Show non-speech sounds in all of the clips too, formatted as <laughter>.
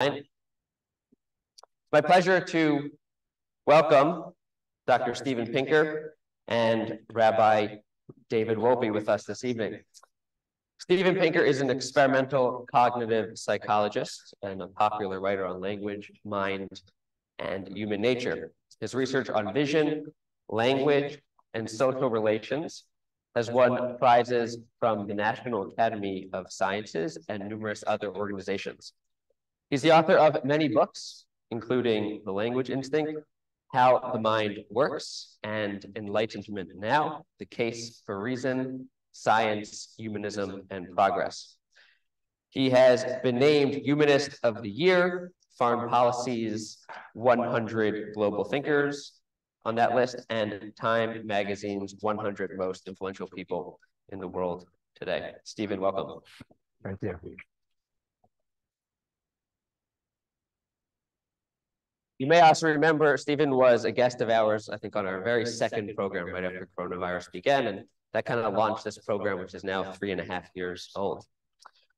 It's my pleasure to welcome Dr. Steven Pinker and Rabbi David Wolpe with us this evening. Steven Pinker is an experimental cognitive psychologist and a popular writer on language, mind, and human nature. His research on vision, language, and social relations has won prizes from the National Academy of Sciences and numerous other organizations. He's the author of many books, including The Language Instinct, How the Mind Works, and Enlightenment Now, The Case for Reason, Science, Humanism, and Progress. He has been named Humanist of the Year, Foreign Policy's 100 Global Thinkers on that list, and Time Magazine's 100 Most Influential People in the World Today. Steven, welcome. Right there. You may also remember Steven was a guest of ours, I think, on our very second program right after coronavirus began, and that kind of launched this program, which is now three and a half years old.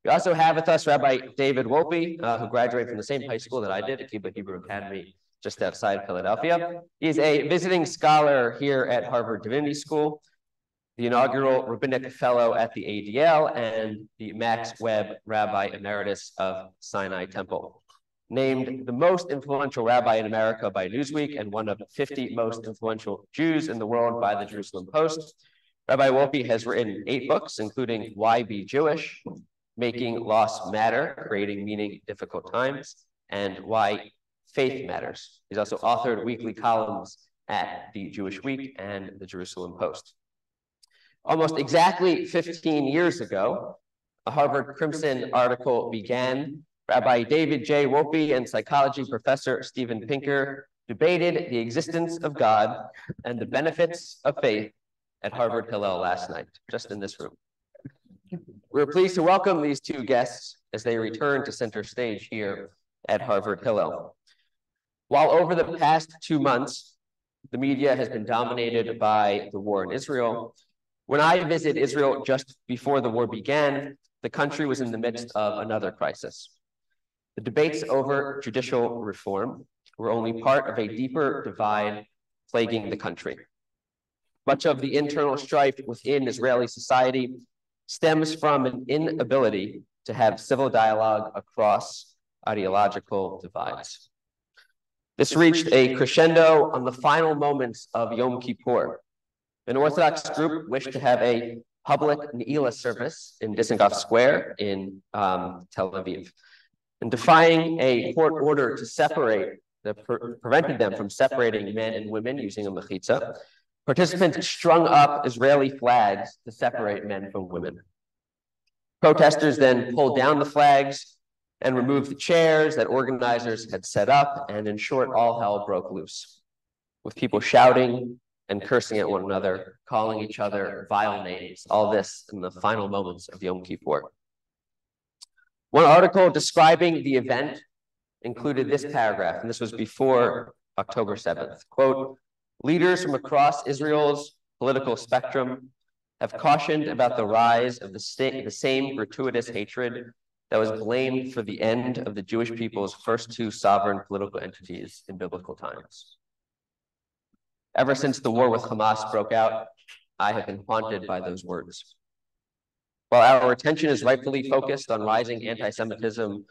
We also have with us Rabbi David Wolpe, uh, who graduated from the same high school that I did, Akiba Hebrew Academy, just outside Philadelphia. He's a visiting scholar here at Harvard Divinity School, the inaugural rabbinic fellow at the ADL, and the Max Webb Rabbi Emeritus of Sinai Temple named the most influential rabbi in America by Newsweek and one of the 50 most influential Jews in the world by the Jerusalem Post. Rabbi Wolpe has written eight books, including Why Be Jewish, Making Loss Matter, Creating Meaning in Difficult Times, and Why Faith Matters. He's also authored weekly columns at the Jewish Week and the Jerusalem Post. Almost exactly 15 years ago, a Harvard Crimson article began Rabbi David J. Wolpe and psychology professor Steven Pinker debated the existence of God and the benefits of faith at Harvard Hillel last night, just in this room. We're pleased to welcome these two guests as they return to center stage here at Harvard Hillel. While over the past two months, the media has been dominated by the war in Israel, when I visited Israel just before the war began, the country was in the midst of another crisis. The debates over judicial reform were only part of a deeper divide plaguing the country. Much of the internal strife within Israeli society stems from an inability to have civil dialogue across ideological divides. This reached a crescendo on the final moments of Yom Kippur. An Orthodox group wished to have a public Ne'ilah service in Dizengoff Square in um, Tel Aviv and defying a court order to separate that pre prevented them from separating men and women using a mechitza, participants strung up Israeli flags to separate men from women. Protesters then pulled down the flags and removed the chairs that organizers had set up, and in short, all hell broke loose, with people shouting and cursing at one another, calling each other vile names, all this in the final moments of Yom Kippur. One article describing the event included this paragraph, and this was before October 7th. Quote, leaders from across Israel's political spectrum have cautioned about the rise of the, the same gratuitous hatred that was blamed for the end of the Jewish people's first two sovereign political entities in biblical times. Ever since the war with Hamas broke out, I have been haunted by those words. While our attention is rightfully focused on rising anti-Semitism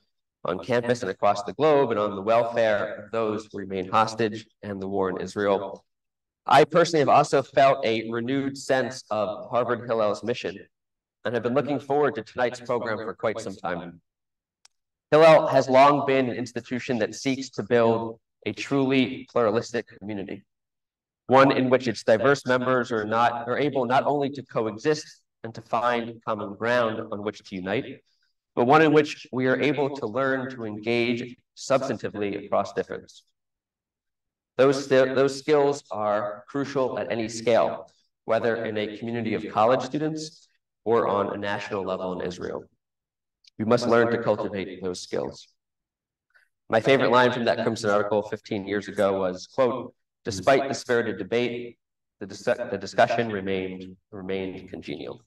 on campus and across the globe and on the welfare of those who remain hostage and the war in Israel, I personally have also felt a renewed sense of Harvard Hillel's mission and have been looking forward to tonight's program for quite some time. Hillel has long been an institution that seeks to build a truly pluralistic community, one in which its diverse members are not are able not only to coexist and to find common ground on which to unite, but one in which we are able to learn to engage substantively across difference. Those, those skills are crucial at any scale, whether in a community of college students or on a national level in Israel. We must learn to cultivate those skills. My favorite line from that Crimson article 15 years ago was, quote, despite the spirited debate, the, dis the discussion remained, remained congenial.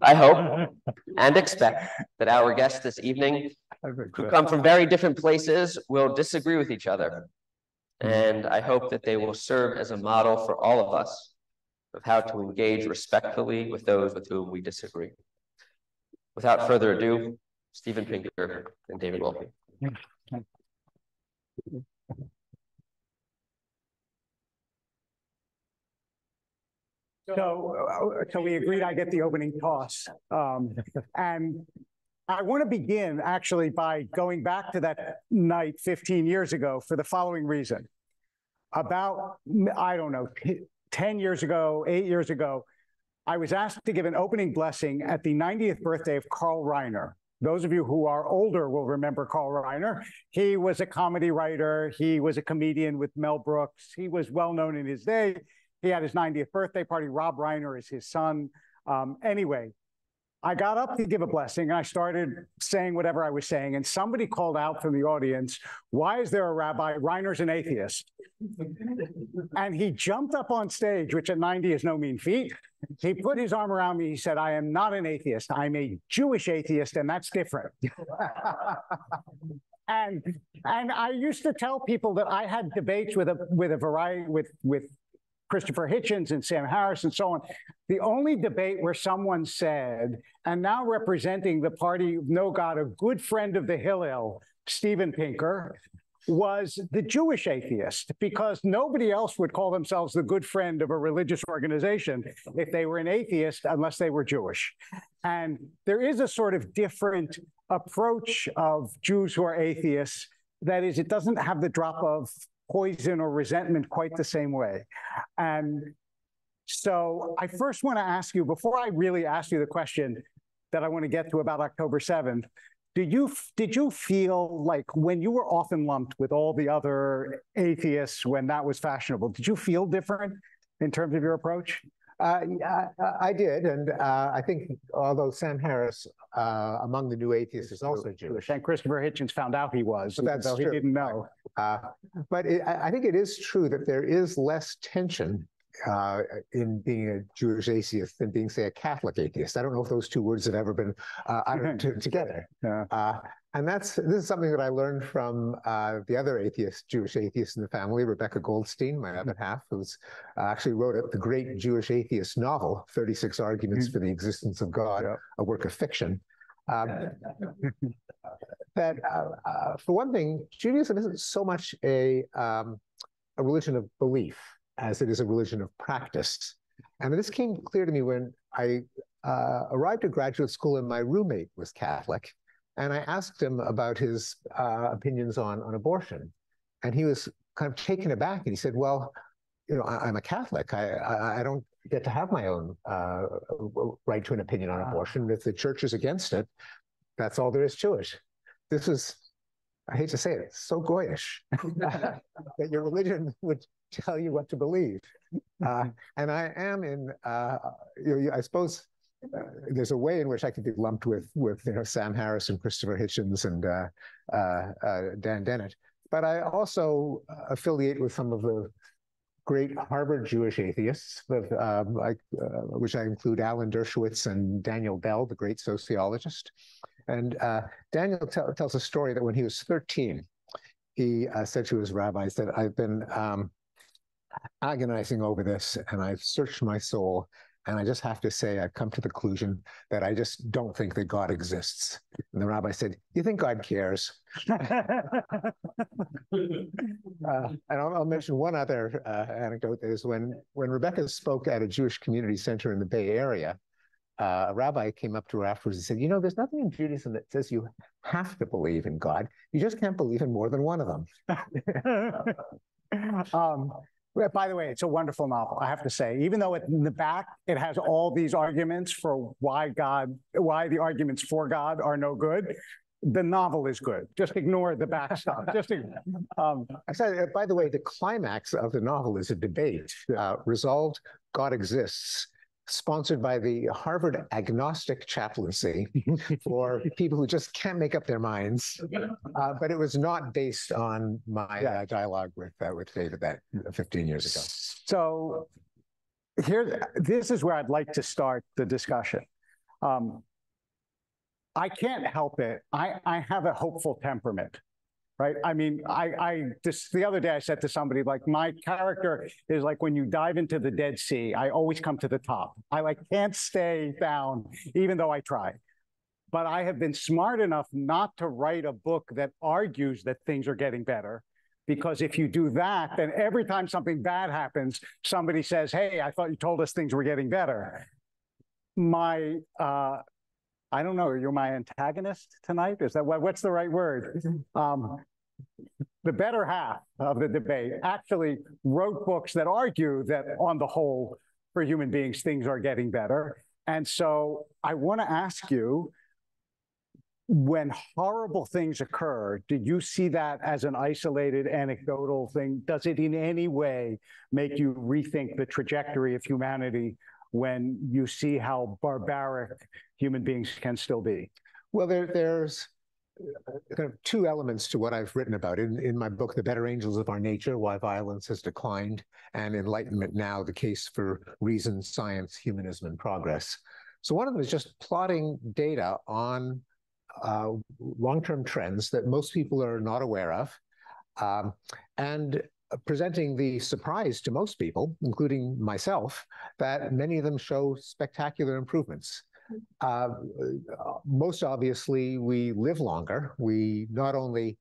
I hope <laughs> and expect that our guests this evening who come from very different places will disagree with each other. And I hope that they will serve as a model for all of us of how to engage respectfully with those with whom we disagree. Without further ado, Steven Pinker and David Wolpe. So, uh, so we agreed I get the opening toss. Um, and I want to begin actually by going back to that night 15 years ago for the following reason. About, I don't know, 10 years ago, eight years ago, I was asked to give an opening blessing at the 90th birthday of Carl Reiner. Those of you who are older will remember Carl Reiner. He was a comedy writer. He was a comedian with Mel Brooks. He was well known in his day. He had his 90th birthday party. Rob Reiner is his son. Um, anyway, I got up to give a blessing and I started saying whatever I was saying. And somebody called out from the audience, Why is there a rabbi? Reiner's an atheist. and he jumped up on stage, which at 90 is no mean feat. He put his arm around me. He said, I am not an atheist. I'm a Jewish atheist, and that's different. <laughs> and and I used to tell people that I had debates with a with a variety with with Christopher Hitchens and Sam Harris and so on. The only debate where someone said, and now representing the party of No God, a good friend of the Hillel, Steven Pinker, was the Jewish atheist, because nobody else would call themselves the good friend of a religious organization if they were an atheist, unless they were Jewish. And there is a sort of different approach of Jews who are atheists. That is, it doesn't have the drop of poison or resentment quite the same way. And so I first want to ask you, before I really ask you the question that I want to get to about October 7th, did you did you feel like when you were often lumped with all the other atheists when that was fashionable, did you feel different in terms of your approach? Uh, yeah, I did, and uh, I think although Sam Harris uh, among the new atheists is also Jewish, and Christopher Hitchens found out he was, but that's though true. he didn't know. Uh, but it, I think it is true that there is less tension uh, in being a Jewish atheist than being, say, a Catholic atheist. I don't know if those two words have ever been uh, uttered <laughs> together. Yeah. Uh, and that's this is something that I learned from uh, the other atheist, Jewish atheist in the family, Rebecca Goldstein, my other half, who's uh, actually wrote it, the great Jewish atheist novel, 36 Arguments mm. for the Existence of God, a work of fiction. Um, <laughs> that, uh, for one thing, Judaism isn't so much a, um, a religion of belief as it is a religion of practice. And this came clear to me when I uh, arrived at graduate school and my roommate was Catholic. And I asked him about his uh, opinions on, on abortion. And he was kind of taken aback and he said, Well, you know, I, am a Catholic. I, I, I, don't get to have my own uh, right to an opinion on abortion. If the church is against it, that's all there is to it. This is, I hate to say it, so goyish <laughs> that your religion would tell you what to believe. <laughs> Uh, and I am in, uh, you know, I suppose uh, there's a way in which I could be lumped with with you know Sam Harris and Christopher Hitchens and uh, uh, uh Dan Dennett, but I also affiliate with some of the great Harvard Jewish atheists, um, uh, which I include Alan Dershowitz and Daniel Bell, the great sociologist. And Daniel tells a story that when he was 13, he said to his rabbi, "said I've been um, agonizing over this, and I've searched my soul." And I just have to say, I've come to the conclusion that I just don't think that God exists. And the rabbi said, You think God cares? <laughs> uh, and I'll, I'll, mention one other uh, anecdote is when, when Rebecca spoke at a Jewish community center in the Bay Area, uh, a rabbi came up to her afterwards and said, You know, there's nothing in Judaism that says you have to believe in God. You just can't believe in more than one of them. <laughs> um, by the way, it's a wonderful novel, I have to say. Even though it, in the back it has all these arguments for why God, why the arguments for God are no good, the novel is good. Just ignore the back stuff. Just um, I said, uh, by the way, the climax of the novel is a debate. Uh, resolved, God exists sponsored by the Harvard Agnostic Chaplaincy <laughs> for people who just can't make up their minds. Uh, but it was not based on my uh, dialogue with uh, with David that 15 years ago. So here, this is where I'd like to start the discussion. Um, I can't help it. I, I have a hopeful temperament, right? I mean, I, I just the other day I said to somebody, like, my character is like when you dive into the Dead Sea, I always come to the top. I like can't stay down, even though I try. But I have been smart enough not to write a book that argues that things are getting better. Because if you do that, then every time something bad happens, somebody says, Hey, I thought you told us things were getting better. My uh, I don't know. You're my antagonist tonight. Is that what, what's the right word? Um, the better half of the debate actually wrote books that argue that on the whole, for human beings, things are getting better. And so I want to ask you, when horrible things occur, did you see that as an isolated anecdotal thing? Does it in any way make you rethink the trajectory of humanity when you see how barbaric human beings can still be? Well, there, there's kind of two elements to what I've written about in, in my book, The Better Angels of Our Nature, Why Violence Has Declined, and Enlightenment Now, The Case for Reason, Science, Humanism, and Progress. So one of them is just plotting data on uh, long-term trends that most people are not aware of. Um, and presenting the surprise to most people, including myself, that many of them show spectacular improvements. Uh, most obviously, we live longer. We not only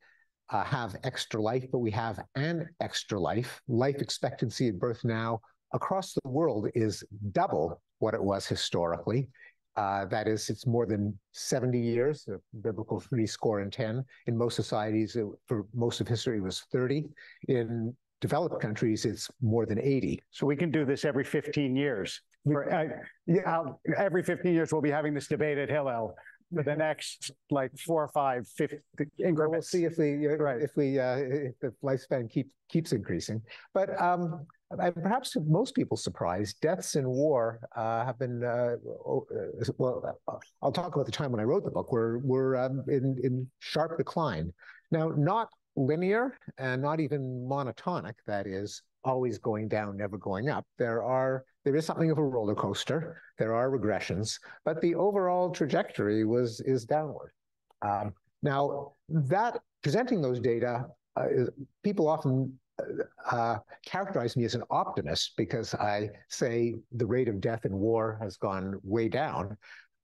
uh, have extra life, but we have an extra life. Life expectancy at birth now across the world is double what it was historically. Uh, that is, it's more than 70 years, the biblical three score and 10. In most societies, it, for most of history, it was 30. In developed countries, it's more than 80. So we can do this every 15 years. For, uh, yeah, every 15 years, we'll be having this debate at Hillel for the <laughs> next like four or five, 50 increments. We'll see if we, right. if we, uh, if the lifespan keep, keeps increasing. But um, and perhaps to most people's surprise, deaths in war uh, have been, uh, uh well, uh, I'll talk about the time when I wrote the book, were, were um, in, in sharp decline. Now, not linear and not even monotonic, that is, always going down, never going up. There are there is something of a roller coaster. There are regressions, but the overall trajectory was is downward. Um, now that presenting those data, uh, people often uh, characterize me as an optimist because I say the rate of death in war has gone way down.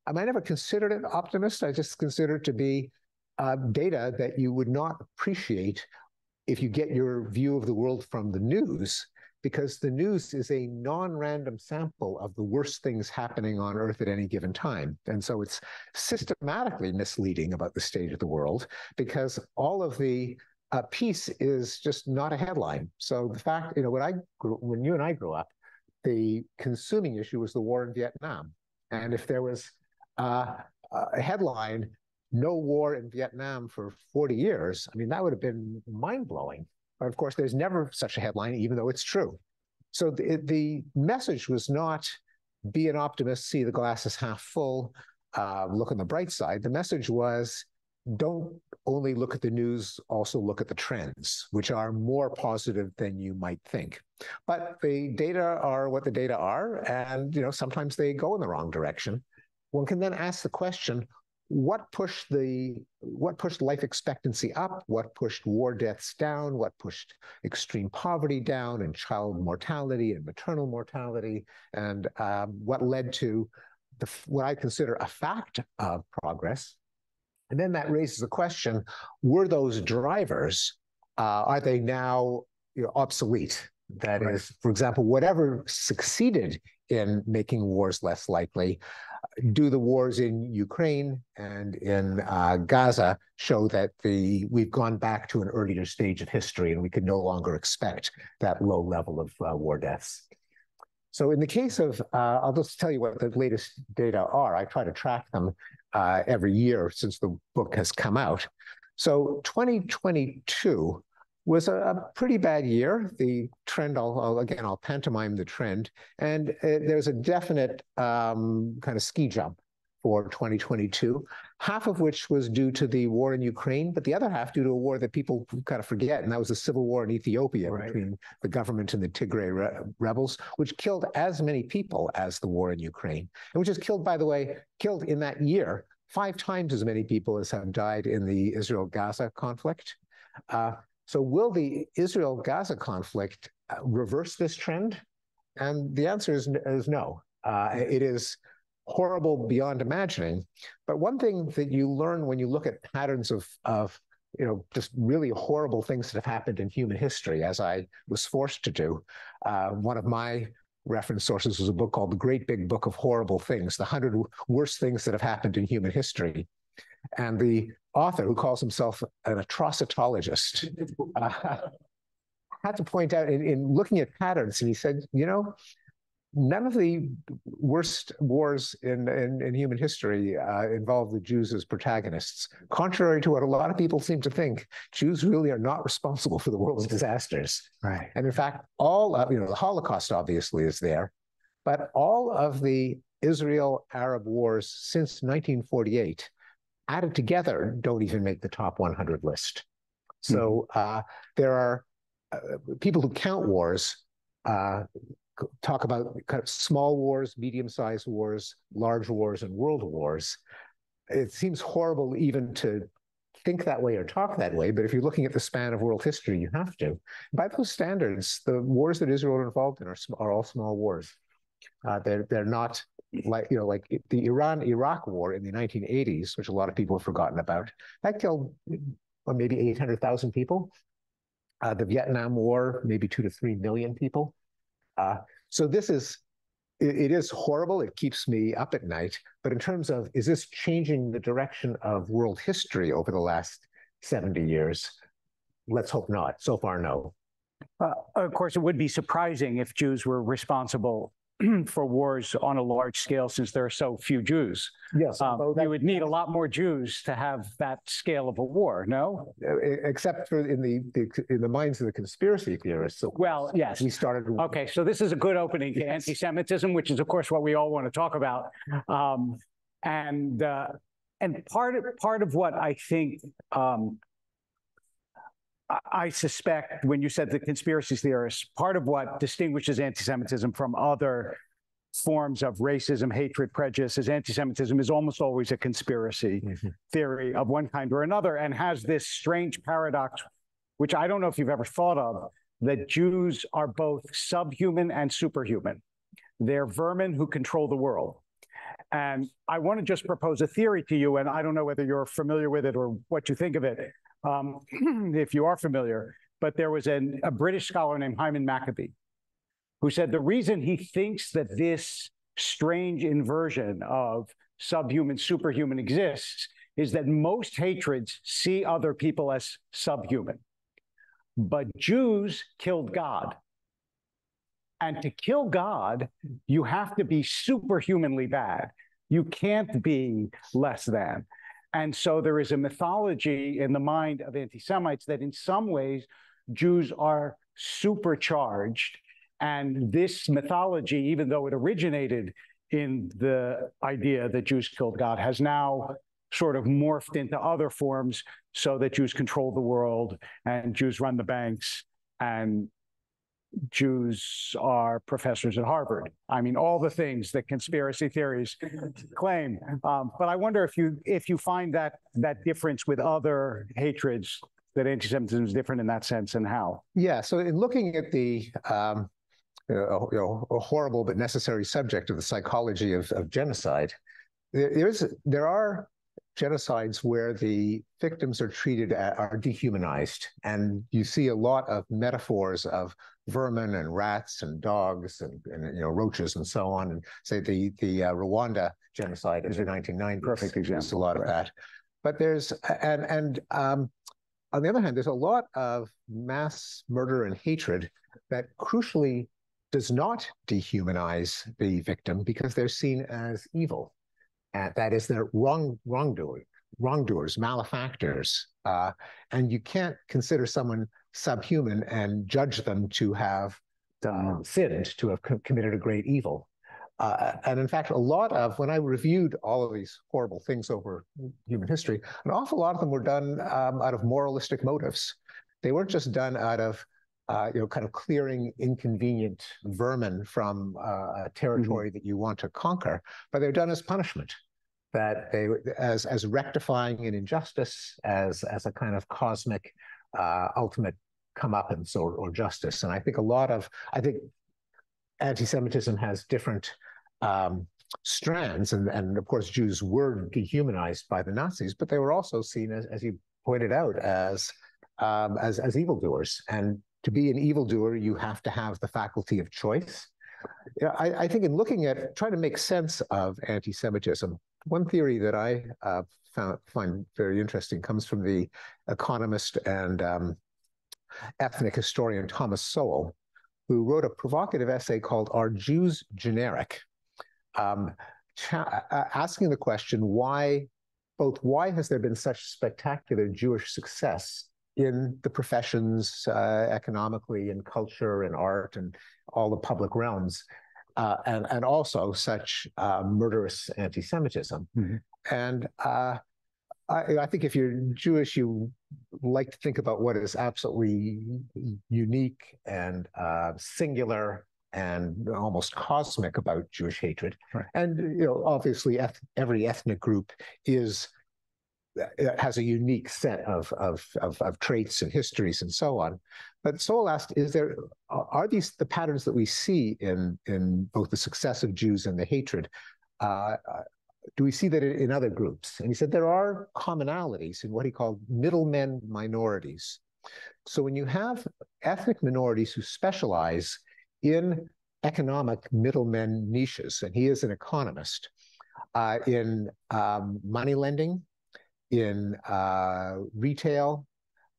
Um, I never considered an optimist. I just considered it to be uh, data that you would not appreciate if you get your view of the world from the news, because the news is a non-random sample of the worst things happening on Earth at any given time. And so it's systematically misleading about the state of the world because all of the uh, peace is just not a headline. So the fact, you know, when I grew, when you and I grew up, the consuming issue was the war in Vietnam. And if there was uh, a headline, no war in Vietnam for 40 years, I mean, that would have been mind blowing. But of course, there's never such a headline, even though it's true. So the, the message was not be an optimist, see the glass is half full, uh, look on the bright side. The message was don't only look at the news, also look at the trends, which are more positive than you might think. But the data are what the data are, and you know sometimes they go in the wrong direction. One can then ask the question, what pushed the what pushed life expectancy up? What pushed war deaths down? What pushed extreme poverty down and child mortality and maternal mortality? And um, what led to the, what i consider a fact of progress? And then that raises the question were those drivers uh, are they now you know, obsolete? That right. is, for example whatever succeeded in making wars less likely do the wars in Ukraine and in uh, Gaza show that the we've gone back to an earlier stage of history and we can no longer expect that low level of uh, war deaths. So in the case of, uh, I'll just tell you what the latest data are. I try to track them uh, every year since the book has come out. So 2022 was a, a, pretty bad year. The trend, I'll, I'll, again, I'll pantomime the trend, and uh, there's a definite um, kind of ski jump for 2022, half of which was due to the war in Ukraine, but the other half due to a war that people kind of forget, and that was the civil war in Ethiopia right. between the government and the Tigray re rebels, which killed as many people as the war in Ukraine, and which has killed, by the way, killed in that year five times as many people as have died in the Israel-Gaza conflict. Uh, so will the Israel-Gaza conflict uh, reverse this trend? And the answer is, is no. Uh, it is horrible beyond imagining. But one thing that you learn when you look at patterns of, of you know, just really horrible things that have happened in human history, as I was forced to do. Uh, one of my reference sources was a book called The Great Big Book of Horrible Things, the 100 Worst Things That Have Happened in Human History. And the author, who calls himself an atrocitologist, <laughs> uh, had to point out in, in looking at patterns, and he said, you know, none of the worst wars in, in, in human history uh, involve the Jews as protagonists. Contrary to what a lot of people seem to think, Jews really are not responsible for the world's disasters. Right. And in fact, all of, you know, the Holocaust obviously is there, but all of the Israel-Arab wars since 1948 added together don't even make the top 100 list. So mm-hmm. uh, there are uh, people who count wars uh, talk about kind of small wars, medium-sized wars, large wars, and world wars. It seems horrible even to think that way or talk that way, but if you're looking at the span of world history, you have to. By those standards, the wars that Israel are involved in are, are all small wars. Uh, they're they're not like you know like the Iran-Iraq war in the 1980s, which a lot of people have forgotten about. That killed well, maybe 800,000 people. Uh, the Vietnam War, maybe two to three million people. Uh, so this is, it, it is horrible. It keeps me up at night. But in terms of, is this changing the direction of world history over the last 70 years? Let's hope not. So far, no. Uh, of course, it would be surprising if Jews were responsible <clears throat> for wars on a large scale since there are so few Jews. Yes. Um, you would need a lot more Jews to have that scale of a war, no? Uh, except for in the, the in the minds of the conspiracy theorists. So well, yes. We started. Okay, so this is a good opening to yes. anti-Semitism, which is, of course, what we all want to talk about. Um, and uh, and part of part of what I think um, I suspect when you said the conspiracy theorists, part of what distinguishes anti-Semitism from other forms of racism, hatred, prejudice is anti-Semitism is almost always a conspiracy mm-hmm. theory of one kind or another and has this strange paradox, which I don't know if you've ever thought of, that Jews are both subhuman and superhuman. They're vermin who control the world. And I want to just propose a theory to you, and I don't know whether you're familiar with it or what you think of it um, <clears throat> if you are familiar, but there was an, a British scholar named Hyman Maccoby who said the reason he thinks that this strange inversion of subhuman, superhuman exists is that most hatreds see other people as subhuman. But Jews killed God. And to kill God, you have to be superhumanly bad. You can't be less than. And so there is a mythology in the mind of anti Semites that in some ways Jews are supercharged. And this mythology, even though it originated in the idea that Jews killed God, has now sort of morphed into other forms so that Jews control the world and Jews run the banks and Jews are professors at Harvard. I mean, all the things that conspiracy theories claim. Um, but I wonder if you if you find that that difference with other hatreds that anti-Semitism is different in that sense, and how? Yeah. So in looking at the um, you know, a horrible but necessary subject of the psychology of, of genocide, there is there are genocides where the victims are treated are dehumanized and you see a lot of metaphors of vermin and rats and dogs and, and you know roaches and so on. And say the the uh, Rwanda genocide of the 1990s perfect example a lot right. of that. But there's and and um, on the other hand there's a lot of mass murder and hatred that crucially does not dehumanize the victim because they're seen as evil. Uh, that is, they're wrong wrongdoing, wrongdoers, malefactors, uh, and you can't consider someone subhuman and judge them to have uh, sinned, to have co- committed a great evil. Uh, and in fact, a lot of when I reviewed all of these horrible things over human history, an awful lot of them were done um, out of moralistic motives. They weren't just done out of uh, you know, kind of clearing inconvenient vermin from uh, a territory mm-hmm. that you want to conquer, but they're done as punishment that they as as rectifying an injustice as as a kind of cosmic uh, ultimate comeuppance or, or justice. And I think a lot of I think anti-Semitism has different um, strands, and and of course Jews were dehumanized by the Nazis, but they were also seen as as you pointed out as um, as as evildoers. And to be an evildoer, you have to have the faculty of choice. I, I, think in looking at trying to make sense of anti-Semitism, one theory that I uh, found, find very interesting comes from the economist and um, ethnic historian Thomas Sowell, who wrote a provocative essay called "Are Jews Generic?" Um, asking the question why, both why has there been such spectacular Jewish success in the professions, uh, economically, in culture, in art, and all the public realms, uh, and and also such uh, murderous anti-Semitism. Mm-hmm. And uh, I, I, think if you're Jewish, you like to think about what is absolutely unique and uh, singular and almost cosmic about Jewish hatred. Right. And you know, obviously, eth- every ethnic group is has a unique set of, of, of, of, traits and histories and so on. But Sowell asked, is there, are these the patterns that we see in, in both the success of Jews and the hatred? Uh, do we see that in other groups? And he said there are commonalities in what he called middlemen minorities. So when you have ethnic minorities who specialize in economic middlemen niches, and he is an economist, uh, in um, money lending, in uh, retail,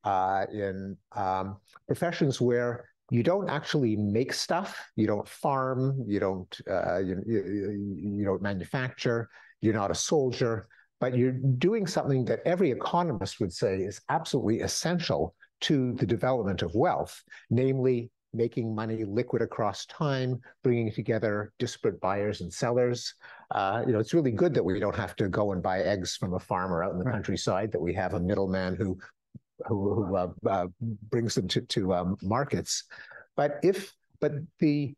uh, in um, professions where you don't actually make stuff, you don't farm, you don't uh, you, you, you don't manufacture, you're not a soldier, but you're doing something that every economist would say is absolutely essential to the development of wealth, namely making money liquid across time, bringing together disparate buyers and sellers. Uh, you know, it's really good that we don't have to go and buy eggs from a farmer out in the right. countryside. That we have a middleman who who, who uh, uh, brings them to to um, markets. But if but the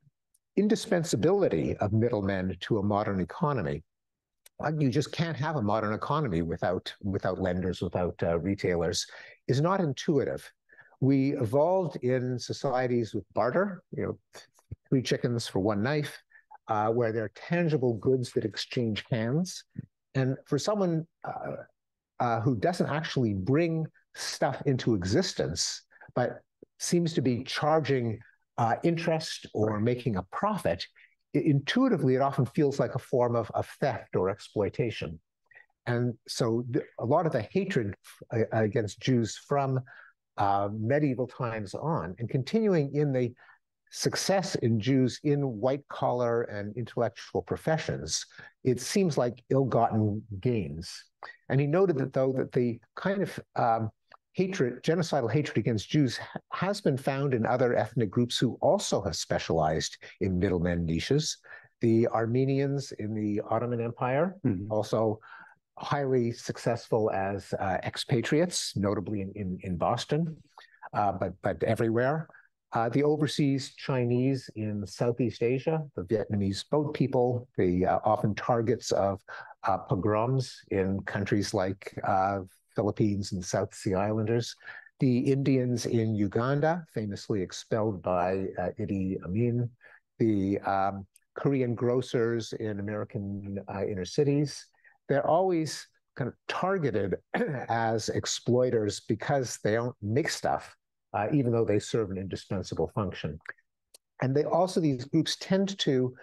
indispensability of middlemen to a modern economy you just can't have a modern economy without without lenders, without uh, retailers, is not intuitive we evolved in societies with barter, you know, three chickens for one knife, uh, where there are tangible goods that exchange hands. And for someone uh, uh, who doesn't actually bring stuff into existence, but seems to be charging uh, interest or making a profit, it, intuitively it often feels like a form of, of theft or exploitation. And so th- a lot of the hatred f- against Jews from uh, medieval times on, and continuing in the success in Jews in white collar and intellectual professions, it seems like ill-gotten gains. And he noted that though that the kind of um, hatred, genocidal hatred against Jews has been found in other ethnic groups who also have specialized in middlemen niches. The Armenians in the Ottoman Empire mm-hmm. also highly successful as uh, expatriates, notably in, in, in Boston, uh, but, but everywhere. Uh, the overseas Chinese in Southeast Asia, the Vietnamese boat people, the uh, often targets of uh, pogroms in countries like uh, Philippines and South Sea Islanders, the Indians in Uganda, famously expelled by Idi Amin, the um, Korean grocers in American inner cities, they're always kind of targeted <clears throat> as exploiters because they don't make stuff, uh, even though they serve an indispensable function. And they also, these groups tend to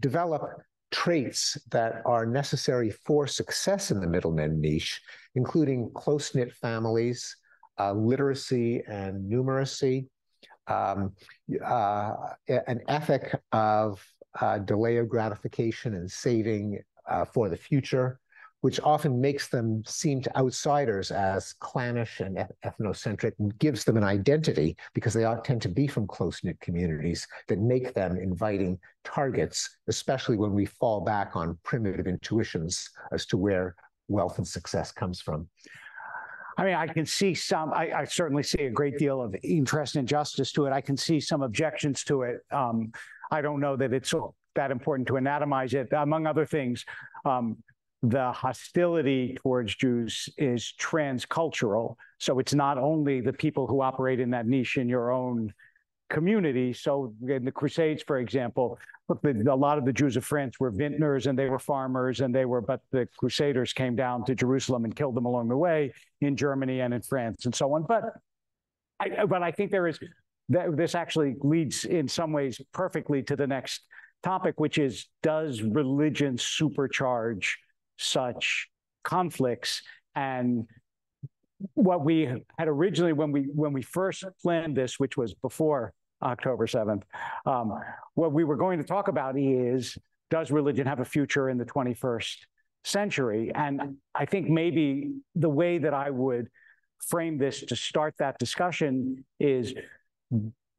develop traits that are necessary for success in the middlemen niche, including close knit families, uh, literacy and numeracy, um, uh, an ethic of uh, delay of gratification and saving uh, for the future, which often makes them seem to outsiders as clannish and ethnocentric and gives them an identity because they tend to be from close-knit communities that make them inviting targets, especially when we fall back on primitive intuitions as to where wealth and success comes from. I mean, I can see some, I, I, certainly see a great deal of interest and justice to it. I can see some objections to it. Um, I don't know that it's that important to anatomize it. Among other things, um, the hostility towards Jews is transcultural. So it's not only the people who operate in that niche in your own community. So in the Crusades, for example, a lot of the Jews of France were vintners and they were farmers and they were, but the Crusaders came down to Jerusalem and killed them along the way in Germany and in France and so on. But I, but I think there is that this actually leads in some ways perfectly to the next topic, which is does religion supercharge such conflicts. And what we had originally when we when we first planned this which was before october 7th um, what we were going to talk about is does religion have a future in the 21st century? And i think maybe the way that i would frame this to start that discussion is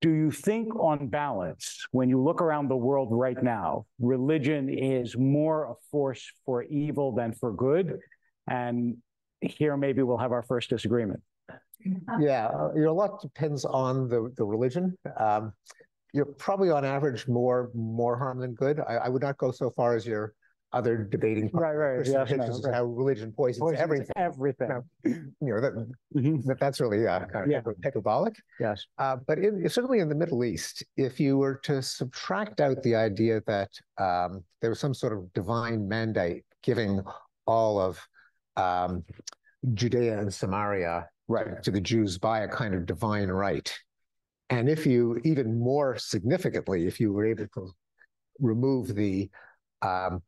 do you think on balance when you look around the world right now religion is more a force for evil than for good? And here maybe we'll have our first disagreement. Yeah you know a lot depends on the the religion. Um, you're probably on average more more harm than good. I, I would not go so far as you're other debating right, right, yes, no, right. how religion poisons, poisons everything. Everything. you know that, mm-hmm. that that's really uh, kind of yeah. hyperbolic. Yes. Uh, but in, certainly in the Middle East, if you were to subtract out the idea that um, there was some sort of divine mandate giving all of um, Judea and Samaria right. to the Jews by a kind of divine right, and if you even more significantly, if you were able to remove the um,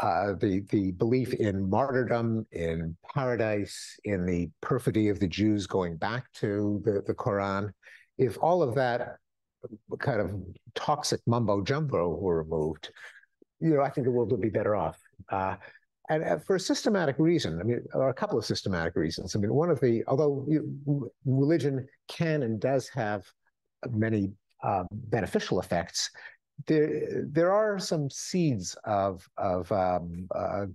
uh, the the belief in martyrdom, in paradise, in the perfidy of the Jews going back to the, the Quran, if all of that kind of toxic mumbo jumbo were removed, you know, I think the world would be better off. Uh, and uh, for a systematic reason, I mean, are a couple of systematic reasons. I mean, one of the, although religion can and does have many uh, beneficial effects, there there are some seeds of of um, uh,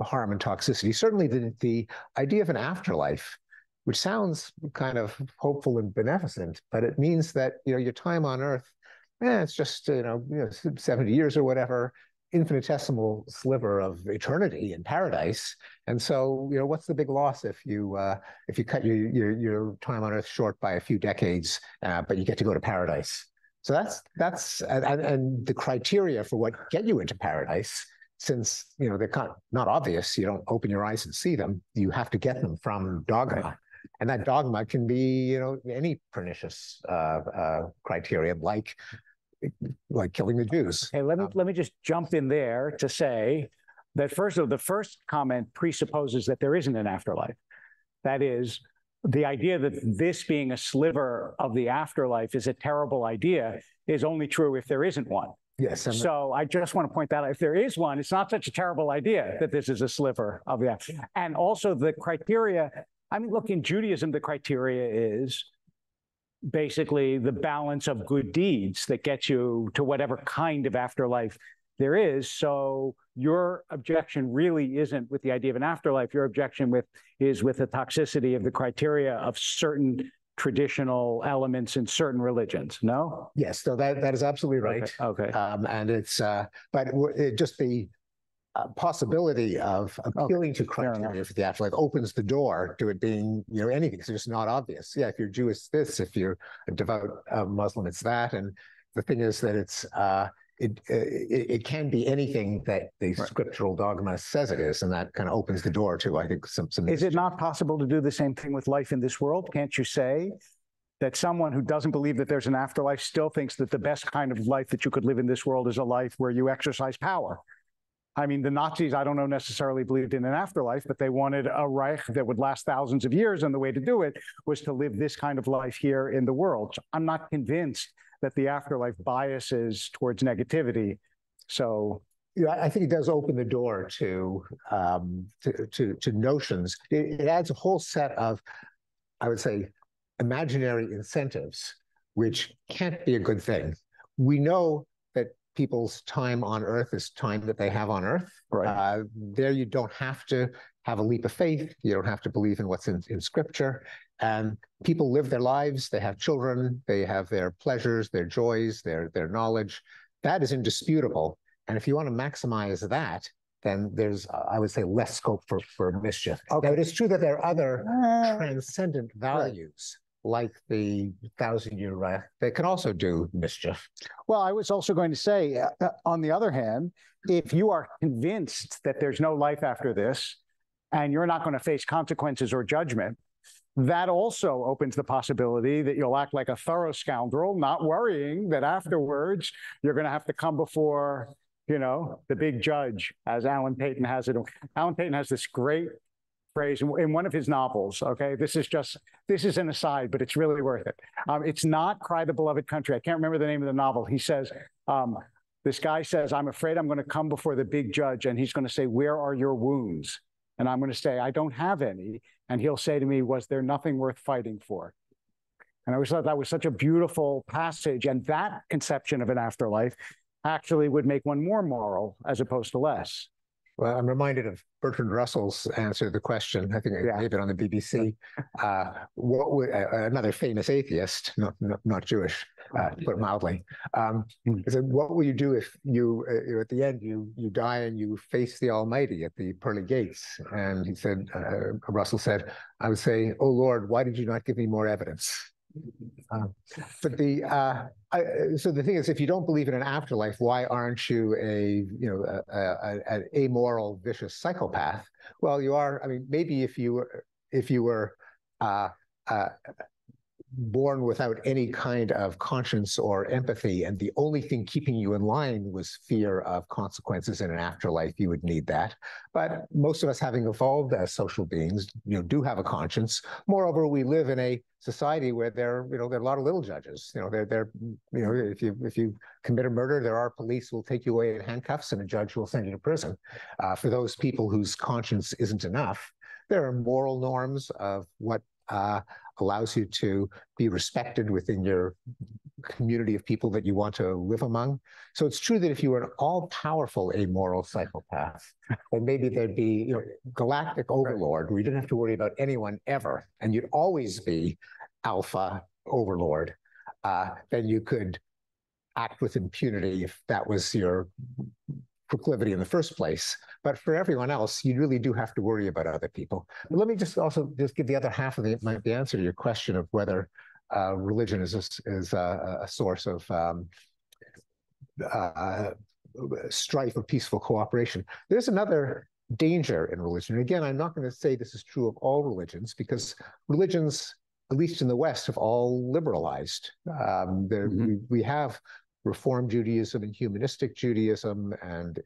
harm and toxicity. Certainly, the the idea of an afterlife, which sounds kind of hopeful and beneficent, but it means that you know your time on Earth, eh, it's just you know, you know seventy years or whatever, infinitesimal sliver of eternity in paradise. And so, you know, what's the big loss if you uh, if you cut your, your your time on Earth short by a few decades, uh, but you get to go to paradise? So that's that's and, and the criteria for what get you into paradise, since you know they're not, not obvious, you don't open your eyes and see them. You have to get them from dogma, and that dogma can be you know any pernicious uh, uh, criterion like like killing the Jews. Hey, let me um, let me just jump in there to say that first of the first comment presupposes that there isn't an afterlife. That is, the idea that this being a sliver of the afterlife is a terrible idea is only true if there isn't one. Yes. so I just want to point that out. If there is one, it's not such a terrible idea that this is a sliver of the afterlife. And also the criteria. I mean, look, in Judaism, the criteria is basically the balance of good deeds that gets you to whatever kind of afterlife there is. So your objection really isn't with the idea of an afterlife. Your objection with is with the toxicity of the criteria of certain traditional elements in certain religions. No. Yes, so that that is absolutely right. Okay. okay. Um, and it's uh, but it just the uh, possibility of appealing okay. to criteria for the afterlife opens the door to it being, you know, anything. It's just not obvious. Yeah, if you're Jewish, this. If you're a devout uh, Muslim, it's that. And the thing is that it's uh, it, uh, it, it can be anything that the right. scriptural dogma says it is, and that kind of opens the door to, I think, some. some is it not possible to do the same thing with life in this world? Can't you say that someone who doesn't believe that there's an afterlife still thinks that the best kind of life that you could live in this world is a life where you exercise power? I mean, the Nazis, I don't know necessarily believed in an afterlife, but they wanted a Reich that would last thousands of years. And the way to do it was to live this kind of life here in the world. So I'm not convinced that the afterlife biases towards negativity. So yeah, I think it does open the door to um, to, to, to notions. It, it, adds a whole set of, I would say, imaginary incentives, which can't be a good thing. We know that people's time on Earth is time that they have on Earth. Right. Uh, there, you don't have to have a leap of faith. You don't have to believe in what's in, in Scripture. And people live their lives, they have children, they have their pleasures, their joys, their, their knowledge. That is indisputable. And if you want to maximize that, then there's, uh, I would say, less scope for, for mischief. Okay. Now, it is true that there are other Uh, transcendent values, like the thousand year Reich, that can also do mischief. Well, I was also going to say, uh, uh, on the other hand, if you are convinced that there's no life after this and you're not going to face consequences or judgment, that also opens the possibility that you'll act like a thorough scoundrel, not worrying that afterwards you're going to have to come before, you know, the big judge, as Alan Paton has it. Alan Paton has this great phrase in, in one of his novels. Okay, this is just this is an aside, but it's really worth it. Um, it's not "Cry the Beloved Country." I can't remember the name of the novel. He says. Um, this guy says, I'm afraid I'm going to come before the big judge, and he's going to say, Where are your wounds? And I'm going to say, I don't have any. And he'll say to me, Was there nothing worth fighting for? And I always thought that was such a beautiful passage. And that conception of an afterlife actually would make one more moral as opposed to less. Well, I'm reminded of Bertrand Russell's answer to the question. I think I Yeah. gave it on the BBC. Uh, what would uh, another famous atheist, not not, not Jewish, uh, to put it mildly, um, Hmm. he said, "What will you do if you, uh, at the end, you you die and you face the Almighty at the pearly gates?" And he said, uh, Russell said, "I would say, Oh Lord, why did you not give me more evidence?" <laughs> Um, but the uh, I, uh, so the thing is, if you don't believe in an afterlife, why aren't you a you know a, a, an amoral, vicious psychopath? Well, you are. I mean, maybe if you were if you were uh, uh, born without any kind of conscience or empathy, and the only thing keeping you in line was fear of consequences in an afterlife, you would need that. But most of us, having evolved as social beings, you know, do have a conscience. Moreover, we live in a society where there, you know, there are a lot of little judges. You know, they're, they're, you know, if you if you commit a murder, there are police who will take you away in handcuffs, and a judge will send you to prison. Uh, for those people whose conscience isn't enough, there are moral norms of what uh, allows you to be respected within your community of people that you want to live among. So it's true that if you were an all-powerful amoral psychopath, then maybe there'd be you know galactic overlord where you didn't have to worry about anyone ever, and you'd always be alpha overlord. Uh, then you could act with impunity if that was your proclivity in the first place. But for everyone else, you really do have to worry about other people. But let me just also just give the other half of the, my, the answer to your question of whether uh, religion is a, is a, a source of um, uh, strife or peaceful cooperation. There's another danger in religion. Again, I'm not going to say this is true of all religions because religions, at least in the West, have all liberalized. Um, there, Mhm. we, we have Reform Judaism and humanistic Judaism, and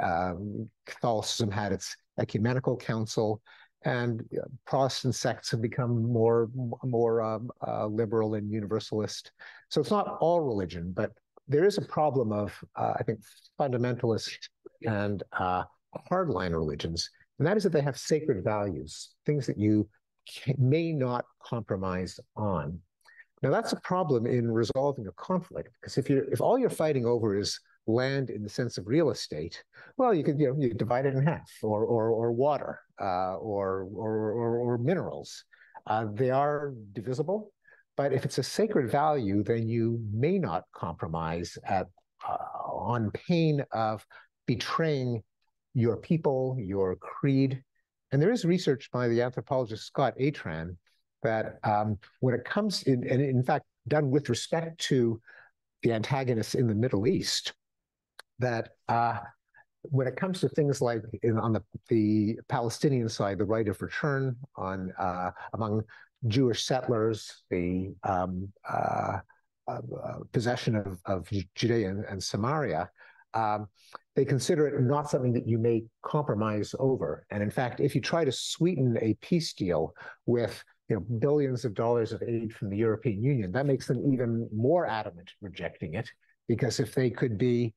uh, um, Catholicism had its ecumenical council, and uh, Protestant sects have become more more um, uh, liberal and universalist. So it's not all religion, but there is a problem of uh, I think fundamentalist and uh, hardline religions, and that is that they have sacred values, things that you may not compromise on. Now that's a problem in resolving a conflict because if you if all you're fighting over is land in the sense of real estate, well, you could you know you divide it in half, or or or water, uh, or, or or or minerals. Uh, they are divisible, but if it's a sacred value, then you may not compromise at uh, on pain of betraying your people, your creed. And there is research by the anthropologist Scott Atran that um, when it comes in, and in fact, done with respect to the antagonists in the Middle East, that uh, when it comes to things like in, on the, the Palestinian side, the right of return on uh, among Jewish settlers, the um, uh, uh, possession of, of Judea and, and Samaria, um, they consider it not something that you may compromise over. And in fact, if you try to sweeten a peace deal with you know, billions of dollars of aid from the European Union, that makes them even more adamant rejecting it. Because if they could be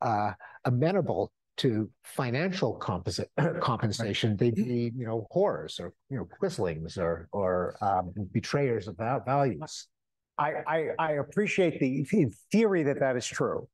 uh, amenable to financial composite, <clears throat> compensation, they'd be, you know, whores or you know, quislings or or um, betrayers of values. I, I, I appreciate the in theory that that is true.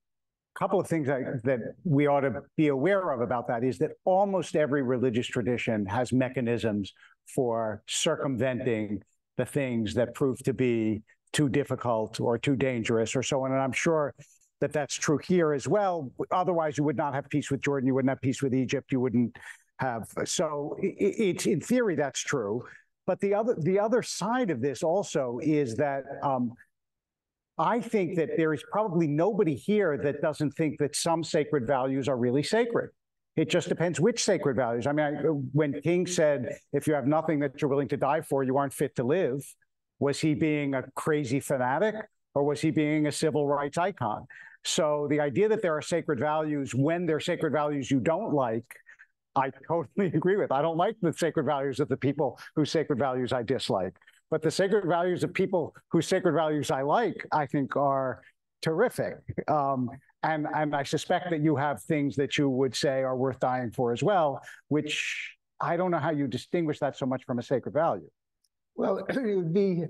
A couple of things I, that we ought to be aware of about that is that almost every religious tradition has mechanisms for circumventing the things that prove to be too difficult or too dangerous or so on. And I'm sure that that's true here as well. Otherwise, you would not have peace with Jordan. You wouldn't have peace with Egypt. You wouldn't have. So it's in theory that's true. But the other the other side of this also is that um, I think that there is probably nobody here that doesn't think that some sacred values are really sacred. It just depends which sacred values. I mean, I, when King said, if you have nothing that you're willing to die for, you aren't fit to live, was he being a crazy fanatic or was he being a civil rights icon? So the idea that there are sacred values when they're sacred values you don't like, I totally <laughs> agree with. I don't like the sacred values of the people whose sacred values I dislike. But the sacred values of people whose sacred values I like, I think are terrific. Um, and, and I suspect that you have things that you would say are worth dying for as well, which I don't know how you distinguish that so much from a sacred value. Well, <clears throat> it would be,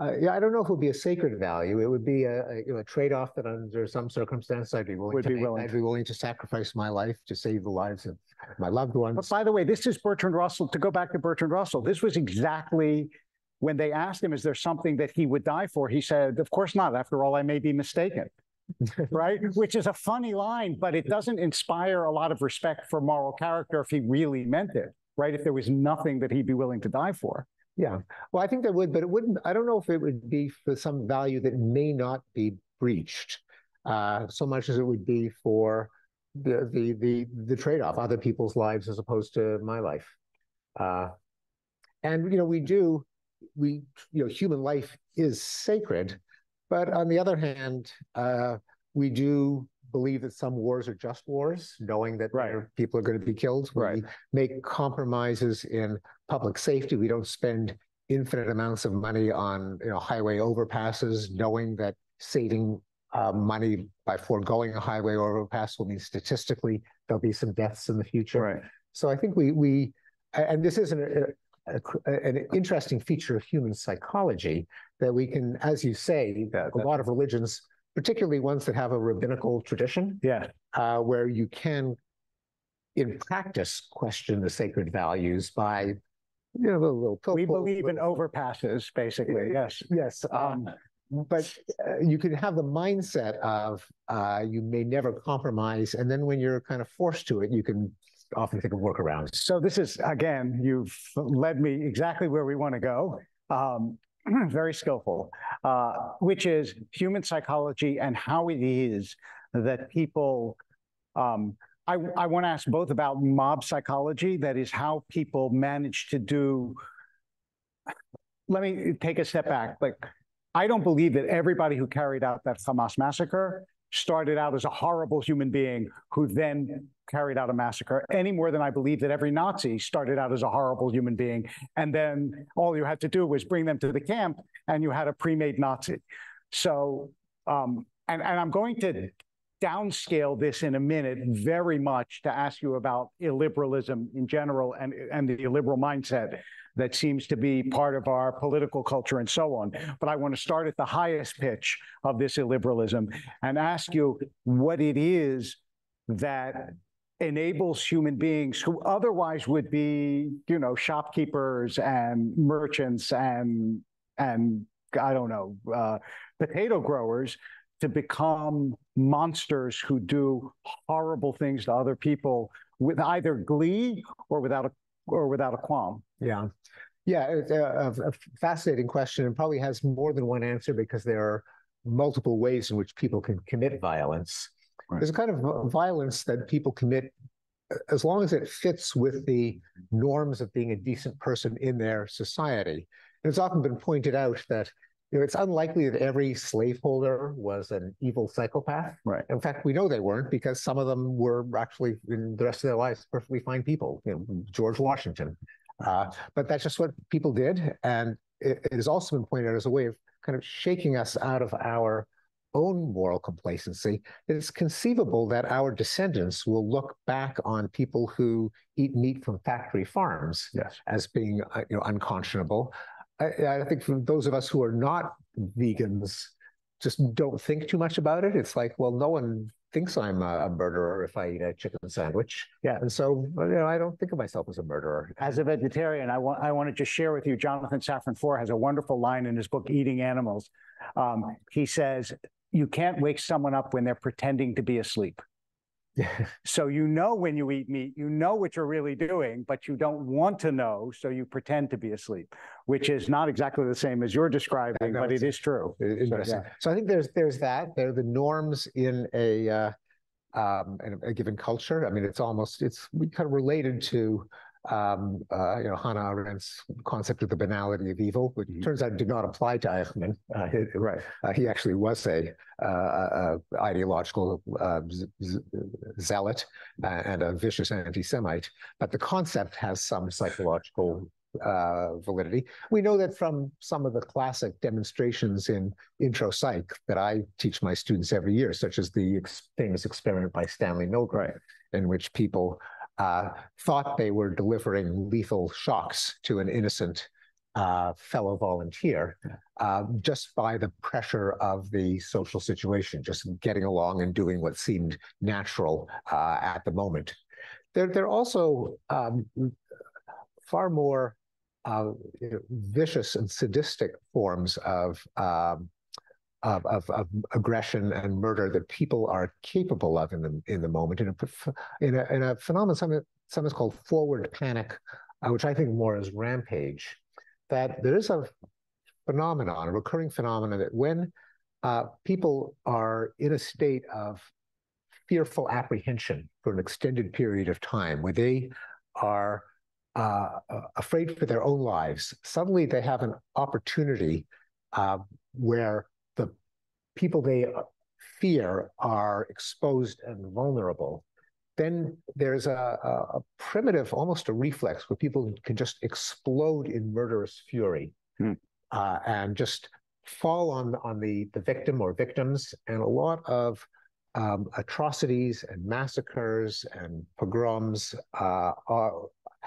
uh, yeah, I don't know if it would be a sacred value. It would be a, a, you know, a trade-off that under some circumstance I'd be willing Would to be make. willing I'd to. be willing to sacrifice my life to save the lives of my loved ones. But by the way, this is Bertrand Russell. To go back to Bertrand Russell, this was exactly when they asked him, is there something that he would die for? He said, of course not. After all, I may be mistaken. <laughs> right? Which is a funny line, but it doesn't inspire a lot of respect for moral character if he really meant it, right? If there was nothing that he'd be willing to die for. Yeah, well, I think there would, but it wouldn't. I don't know if it would be for some value that may not be breached, uh, so much as it would be for the the the the trade-off, other people's lives as opposed to my life. Uh, and you know, we do, we you know, human life is sacred, but on the other hand, uh, we do believe that some wars are just wars, knowing that Right. people are going to be killed. Right. We make compromises in public safety. We don't spend infinite amounts of money on you know highway overpasses, knowing that saving uh, money by foregoing a highway overpass will mean statistically there'll be some deaths in the future. Right. So I think we we and this is an, a, a- an interesting feature of human psychology that we can, as you say, Yeah, a lot of religions, particularly ones that have a rabbinical tradition, Yeah. uh, where you can, in practice, question the sacred values by, you know, a little. We believe in overpasses, basically. Yes. Yes, Um, um, but uh, you can have the mindset of uh, you may never compromise, and then when you're kind of forced to it, you can often think of workarounds. So this is, again, you've led me exactly where we want to go. Um, <clears throat> very skillful, uh, which is human psychology and how it is that people. Um, I, I want to ask both about mob psychology, that is how people manage to do. Let me take a step back. Like, I don't believe that everybody who carried out that Hamas massacre started out as a horrible human being who then carried out a massacre any more than I believe that every Nazi started out as a horrible human being. And then all you had to do was bring them to the camp and you had a pre-made Nazi. So, um, and, and I'm going to downscale this in a minute very much to ask you about illiberalism in general and, and the illiberal mindset that seems to be part of our political culture and so on. But I want to start at the highest pitch of this illiberalism and ask you what it is that enables human beings who otherwise would be, you know, shopkeepers and merchants and and I don't know, uh, potato growers to become monsters who do horrible things to other people with either glee or without a or without a qualm. Yeah. Yeah, it's a, a- fascinating question and probably has more than one answer because there are multiple ways in which people can commit violence. Right. There's a kind of violence that people commit uh, as long as it fits with the norms of being a decent person in their society. And it's often been pointed out that you know, it's unlikely that every slaveholder was an evil psychopath. Right. In fact, we know they weren't because some of them were actually in the rest of their lives perfectly fine people. You know, George Washington. Uh, but that's just what people did. And it, it has also been pointed out as a way of kind of shaking us out of our own moral complacency. It's conceivable that our descendants will look back on people who eat meat from factory farms Yes. as being uh, you know unconscionable. I, I think for those of us who are not vegans, just don't think too much about it. It's like, well, no one thinks I'm a, murderer if I eat a chicken sandwich. Yeah. And so, you know, I don't think of myself as a murderer. As a vegetarian, I want I want to just share with you. Jonathan Safran Foer has a wonderful line in his book Eating Animals. Um, he says, "You can't wake someone up when they're pretending to be asleep." Yeah. <laughs> so you know when you eat meat, you know what you're really doing, but you don't want to know, so you pretend to be asleep, which is not exactly the same as you're describing, but it is true. Interesting. So, yeah. so, I think there's there's that. There are the norms in a uh, um, in a given culture. I mean, it's almost it's we kind of related to um, uh, you know, Hannah Arendt's concept of the banality of evil, which mm-hmm. turns out did not apply to Eichmann. Uh, right. Uh, he actually was a, uh, ideological uh, zealot and a vicious anti-Semite, but the concept has some psychological uh, validity. We know that from some of the classic demonstrations in intro psych that I teach my students every year, such as the ex famous experiment by Stanley Milgram, right. in which people uh, thought they were delivering lethal shocks to an innocent uh, fellow volunteer uh, just by the pressure of the social situation, just getting along and doing what seemed natural uh, at the moment. They're, they're also um, far more uh, you know, vicious and sadistic forms of um, of, of, of, aggression and murder that people are capable of in the in the moment in a in a, in a phenomenon sometimes called forward panic, uh, which I think more is rampage. That there is a phenomenon, a recurring phenomenon that when uh, people are in a state of fearful apprehension for an extended period of time, where they are uh, afraid for their own lives, suddenly they have an opportunity uh, where the people they uh, fear are exposed and vulnerable, then there's a, a, primitive, almost a reflex where people can just explode in murderous fury hmm. uh, and just fall on on the the victim or victims, and a lot of um, atrocities and massacres and pogroms uh, are,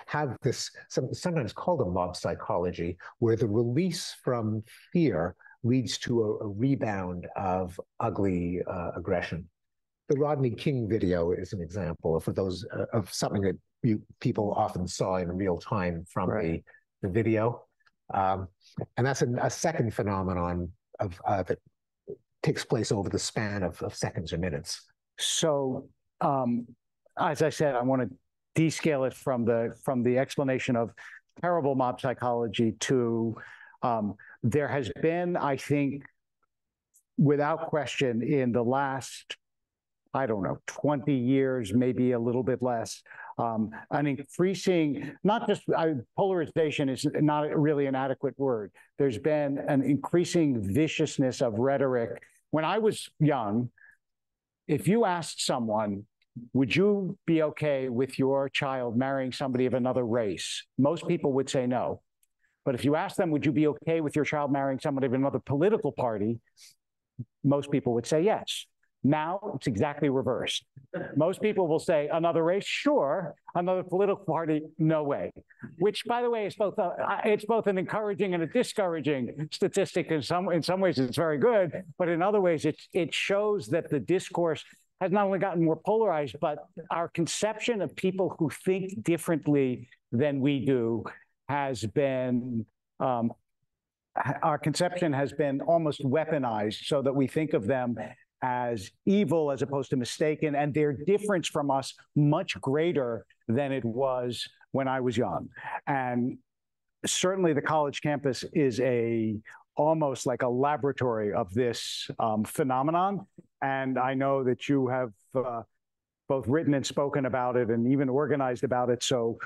have this some, sometimes called a mob psychology, where the release from fear leads to a, a rebound of ugly uh, aggression. The Rodney King video is an example for those uh, of something that you, people often saw in real time from right. the, the video. Um, and that's a, a, second phenomenon of uh, that takes place over the span of, of seconds or minutes. So, um, as I said, I want to descale it from the from the explanation of terrible mob psychology to um, there has been, I think, without question, in the last, I don't know, 20 years, maybe a little bit less, um, an increasing, not just uh, polarization is not really an adequate word. There's been an increasing viciousness of rhetoric. When I was young, if you asked someone, would you be okay with your child marrying somebody of another race? Most people would say no. But if you ask them, would you be okay with your child marrying somebody of another political party? Most people would say yes. Now it's exactly reversed. Most people will say another race, sure. Another political party, no way. Which, by the way, is both uh, a, it's both an encouraging and a discouraging statistic. In some in some ways, it's very good, but in other ways, it it shows that the discourse has not only gotten more polarized, but our conception of people who think differently than we do has been um, our conception has been almost weaponized so that we think of them as evil as opposed to mistaken, and their difference from us much greater than it was when I was young. And certainly the college campus is a almost like a laboratory of this um, phenomenon. And I know that you have uh, both written and spoken about it and even organized about it. So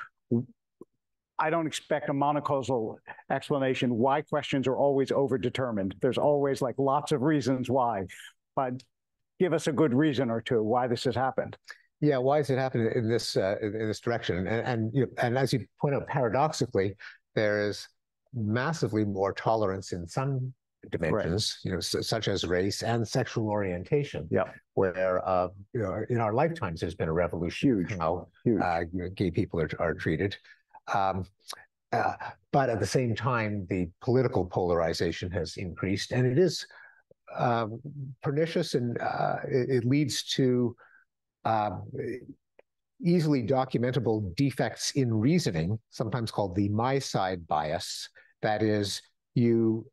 I don't expect a monocausal explanation why questions are always overdetermined. There's always like lots of reasons why, but give us a good reason or two why this has happened. Yeah, why has it happened in this uh, in this direction? And and you know, and as you point out, paradoxically, there is massively more tolerance in some dimensions, right. you know, such as race and sexual orientation. Yeah, where uh, you know, in our lifetimes, there's been a revolution Huge. how Huge. Uh, gay people are, are treated. Um, uh, but at the same time, the political polarization has increased, and it is um, pernicious and uh, it, it, leads to um, easily documentable defects in reasoning, sometimes called the my side bias. That is, you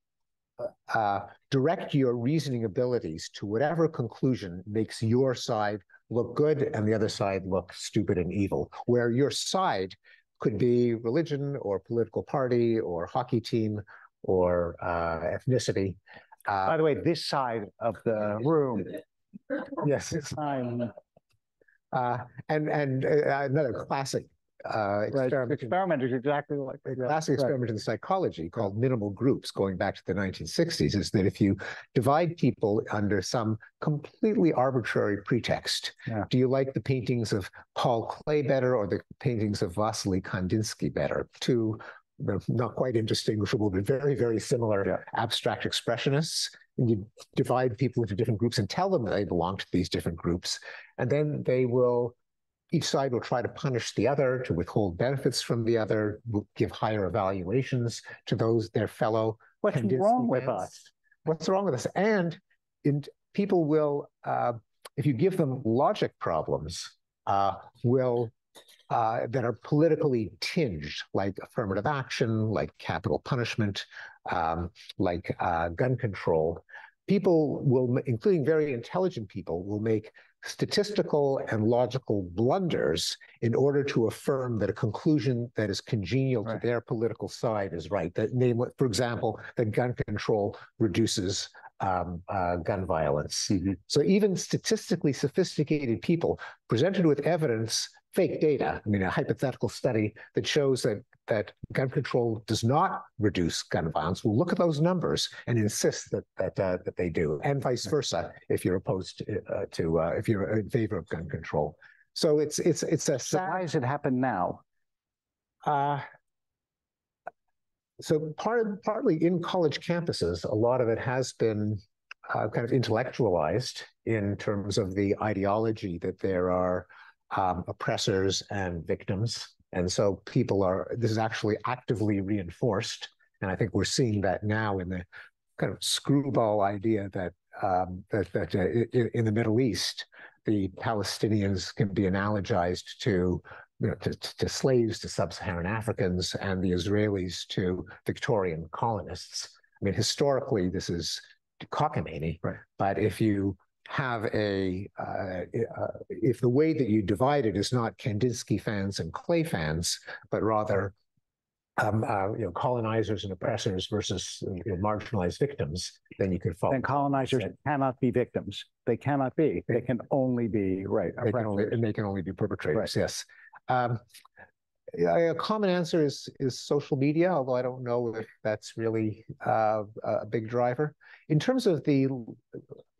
uh, direct your reasoning abilities to whatever conclusion makes your side look good and the other side look stupid and evil, where your side could be religion or political party or hockey team or uh, ethnicity. Uh, By the way, this side of the room. Yes. This time. Uh, and and uh, another classic uh, experiment. Right. Experiment is exactly like a classic right. experiment in psychology called minimal groups, going back to the 1960s, is that if you divide people under some completely arbitrary pretext, yeah. do you like the paintings of Paul Klee better or the paintings of Vasily Kandinsky better? Two not quite indistinguishable, but very, very similar yeah. abstract expressionists. And you divide people into different groups and tell them that they belong to these different groups. And then they will, each side will try to punish the other, to withhold benefits from the other, give higher evaluations to those, their fellow. What's wrong with us? What's wrong with us? And in, people will, uh, if you give them logic problems, uh, will uh, that are politically tinged, like affirmative action, like capital punishment, um, like uh, gun control. People will, including very intelligent people, will make statistical and logical blunders in order to affirm that a conclusion that is congenial right. to their political side is right. That name, for example, that gun control reduces um, uh, gun violence. Mm-hmm. So even statistically sophisticated people presented with evidence fake data. I mean, a hypothetical study that shows that that gun control does not reduce gun violence will look at those numbers and insist that that uh, that they do, and vice versa if you're opposed to, uh, to uh, if you're in favor of gun control. So it's it's it's a. So why does it happen now? Uh, so part partly in college campuses, a lot of it has been uh, kind of intellectualized in terms of the ideology that there are um, oppressors and victims. And so people are, this is actually actively reinforced. And I think we're seeing that now in the kind of screwball idea that um, that, that uh, in, in, the Middle East, the Palestinians can be analogized to, you know, to, to slaves, to sub-Saharan Africans, and the Israelis to Victorian colonists. I mean, historically, this is cockamamie. Right. But if you have a uh, uh, if the way that you divide it is not Kandinsky fans and Klee fans, but rather um, uh, you know colonizers and oppressors versus you know, marginalized victims, then you can follow. And colonizers cannot be victims. They cannot be. They can only be right. They can only, and they can only be perpetrators. Right. Yes. Um, a common answer is is social media, although I don't know if that's really uh, a big driver. In terms of the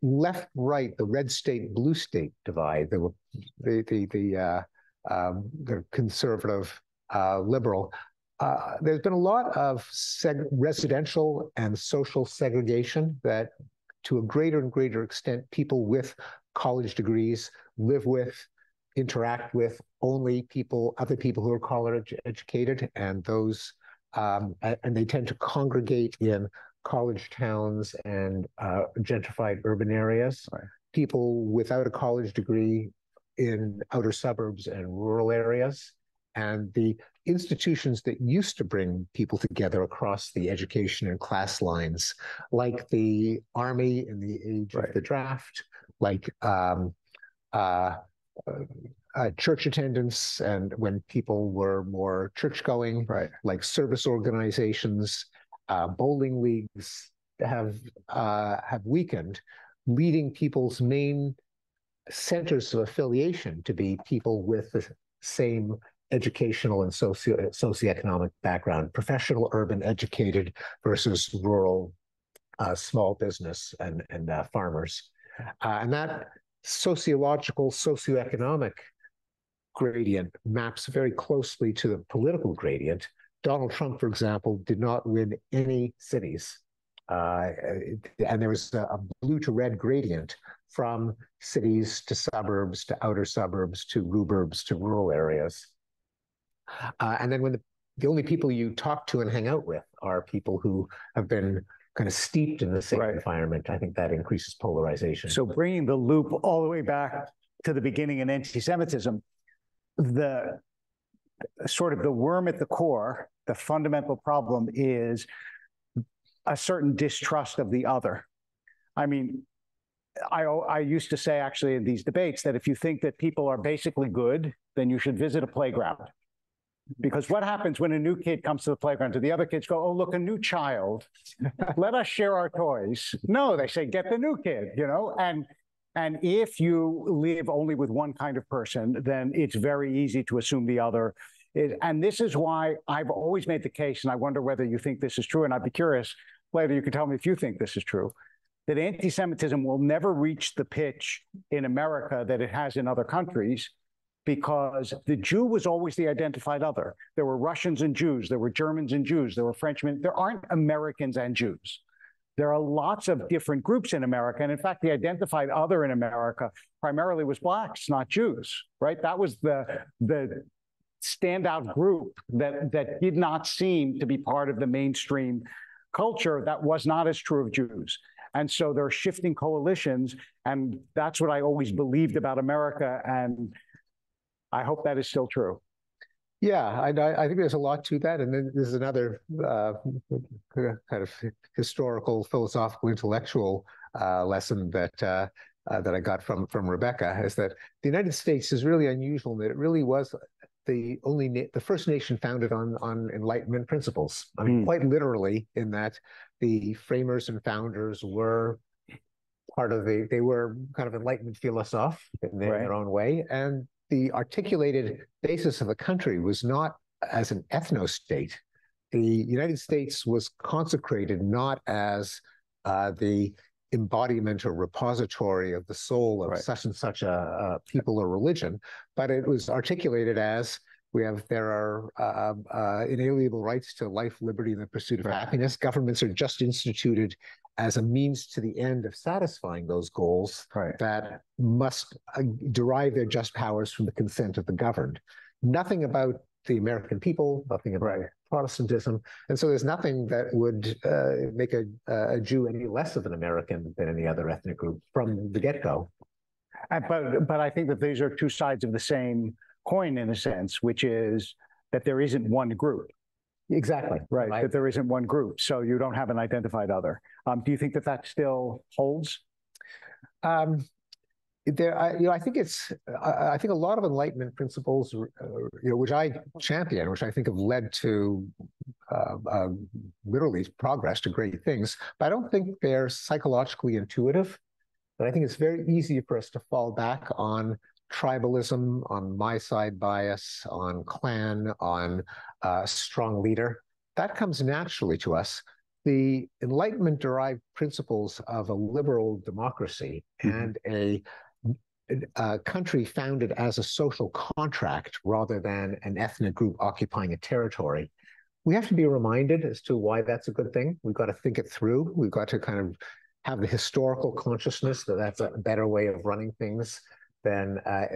left right, the red state blue state divide, the the the the, uh, um, the conservative uh, liberal. Uh, there's been a lot of seg- residential and social segregation that, to a greater and greater extent, people with college degrees live with, interact with only people, other people who are college educated, and those, um, and they tend to congregate in college towns and uh, gentrified urban areas. Right. People without a college degree in outer suburbs and rural areas. And the institutions that used to bring people together across the education and class lines, like the army in the age right. of the draft, like um, uh, uh, church attendance and when people were more church going, right. like service organizations uh, bowling leagues have uh, have weakened, leading people's main centers of affiliation to be people with the same educational and socio socioeconomic background, professional, urban, educated versus rural, uh, small business and and uh, farmers, uh, and that sociological, socioeconomic gradient maps very closely to the political gradient Donald Trump, for example, did not win any cities. Uh, and there was a, a, blue to red gradient from cities to suburbs to outer suburbs to rhuburbs to rural areas. Uh, and then when the, the only people you talk to and hang out with are people who have been kind of steeped in the same Right. environment, I think that increases polarization. So bringing the loop all the way back to the beginning in anti-Semitism, the sort of the worm at the core, the fundamental problem is a certain distrust of the other. I mean, I, I used to say actually in these debates that if you think that people are basically good, then you should visit a playground. Because what happens when a new kid comes to the playground? Do the other kids go, oh, look, a new child. Let us share our toys. No, they say, get the new kid, you know? And and if you live only with one kind of person, then it's very easy to assume the other. Is, and this is why I've always made the case, and I wonder whether you think this is true. And I'd be curious later, you can tell me if you think this is true, that anti Semitism will never reach the pitch in America that it has in other countries because the Jew was always the identified other. There were Russians and Jews, there were Germans and Jews, there were Frenchmen. There aren't Americans and Jews. There are lots of different groups in America. And in fact, the identified other in America primarily was blacks, not Jews, right? That was the, the standout group that, that did not seem to be part of the mainstream culture. That was not as true of Jews. And so there are shifting coalitions. And that's what I always believed about America. And I hope that is still true. Yeah, I, I think there's a lot to that. And then there's another uh, kind of historical, philosophical, intellectual uh, lesson that uh, uh, that I got from from Rebecca is that the United States is really unusual in that it really was the only the first nation founded on on Enlightenment principles. I mean, mm. quite literally, in that the framers and founders were part of the they were kind of Enlightenment philosophes in, their, right. their own way, and the articulated basis of the country was not as an ethno state. The United States was consecrated not as uh, the embodiment or repository of the soul of right. such and such a, a, people or religion, but it was articulated as we have there are uh, uh, inalienable rights to life, liberty, and the pursuit of right. happiness. Governments are just instituted as a means to the end of satisfying those goals right. that must uh, derive their just powers from the consent of the governed. Nothing about the American people, nothing about right. Protestantism, and so there's nothing that would uh, make a, a, Jew any less of an American than any other ethnic group from the get-go. But but I think that these are two sides of the same coin in a sense, which is that there isn't one group. Exactly. Right, right. That there isn't one group. So you don't have an identified other. Um, do you think that that still holds? Um, there, I, you know, I think it's, I, I, think a lot of Enlightenment principles, uh, you know, which I champion, which I think have led to uh, uh, literally progress to great things, but I don't think they're psychologically intuitive. But I think it's very easy for us to fall back on tribalism, on my side bias, on clan, on uh, strong leader. That comes naturally to us. The Enlightenment derived principles of a liberal democracy mm-hmm. and a, a country founded as a social contract rather than an ethnic group occupying a territory. We have to be reminded as to why that's a good thing. We've got to think it through. We've got to kind of have the historical consciousness that that's a better way of running things than uh,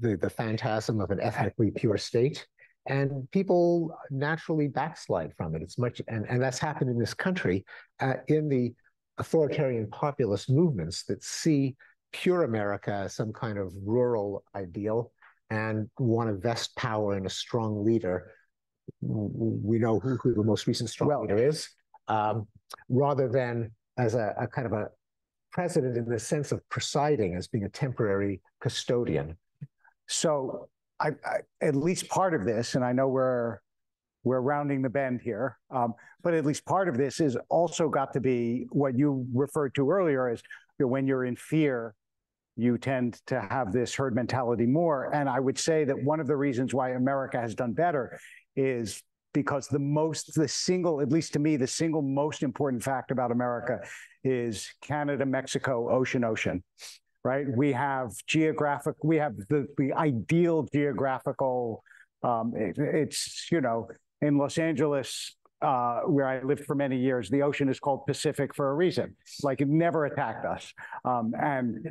the, the phantasm of an ethnically pure state. And people naturally backslide from it. It's much, and, and that's happened in this country uh, in the authoritarian populist movements that see pure America as some kind of rural ideal and want to vest power in a strong leader. We know who, who the most recent strong well, leader is, um, rather than as a, a, kind of a president in the sense of presiding as being a temporary custodian. So I, I, at least part of this, and I know we're we're rounding the bend here, um, but at least part of this is also got to be what you referred to earlier as you know, when you're in fear, you tend to have this herd mentality more. And I would say that one of the reasons why America has done better is because the most, the single, at least to me, the single most important fact about America is Canada, Mexico, ocean, ocean, right? We have geographic, we have the, the ideal geographical, um, it, it's, you know, in Los Angeles, uh, where I lived for many years, the ocean is called Pacific for a reason. Like it never attacked us, um, and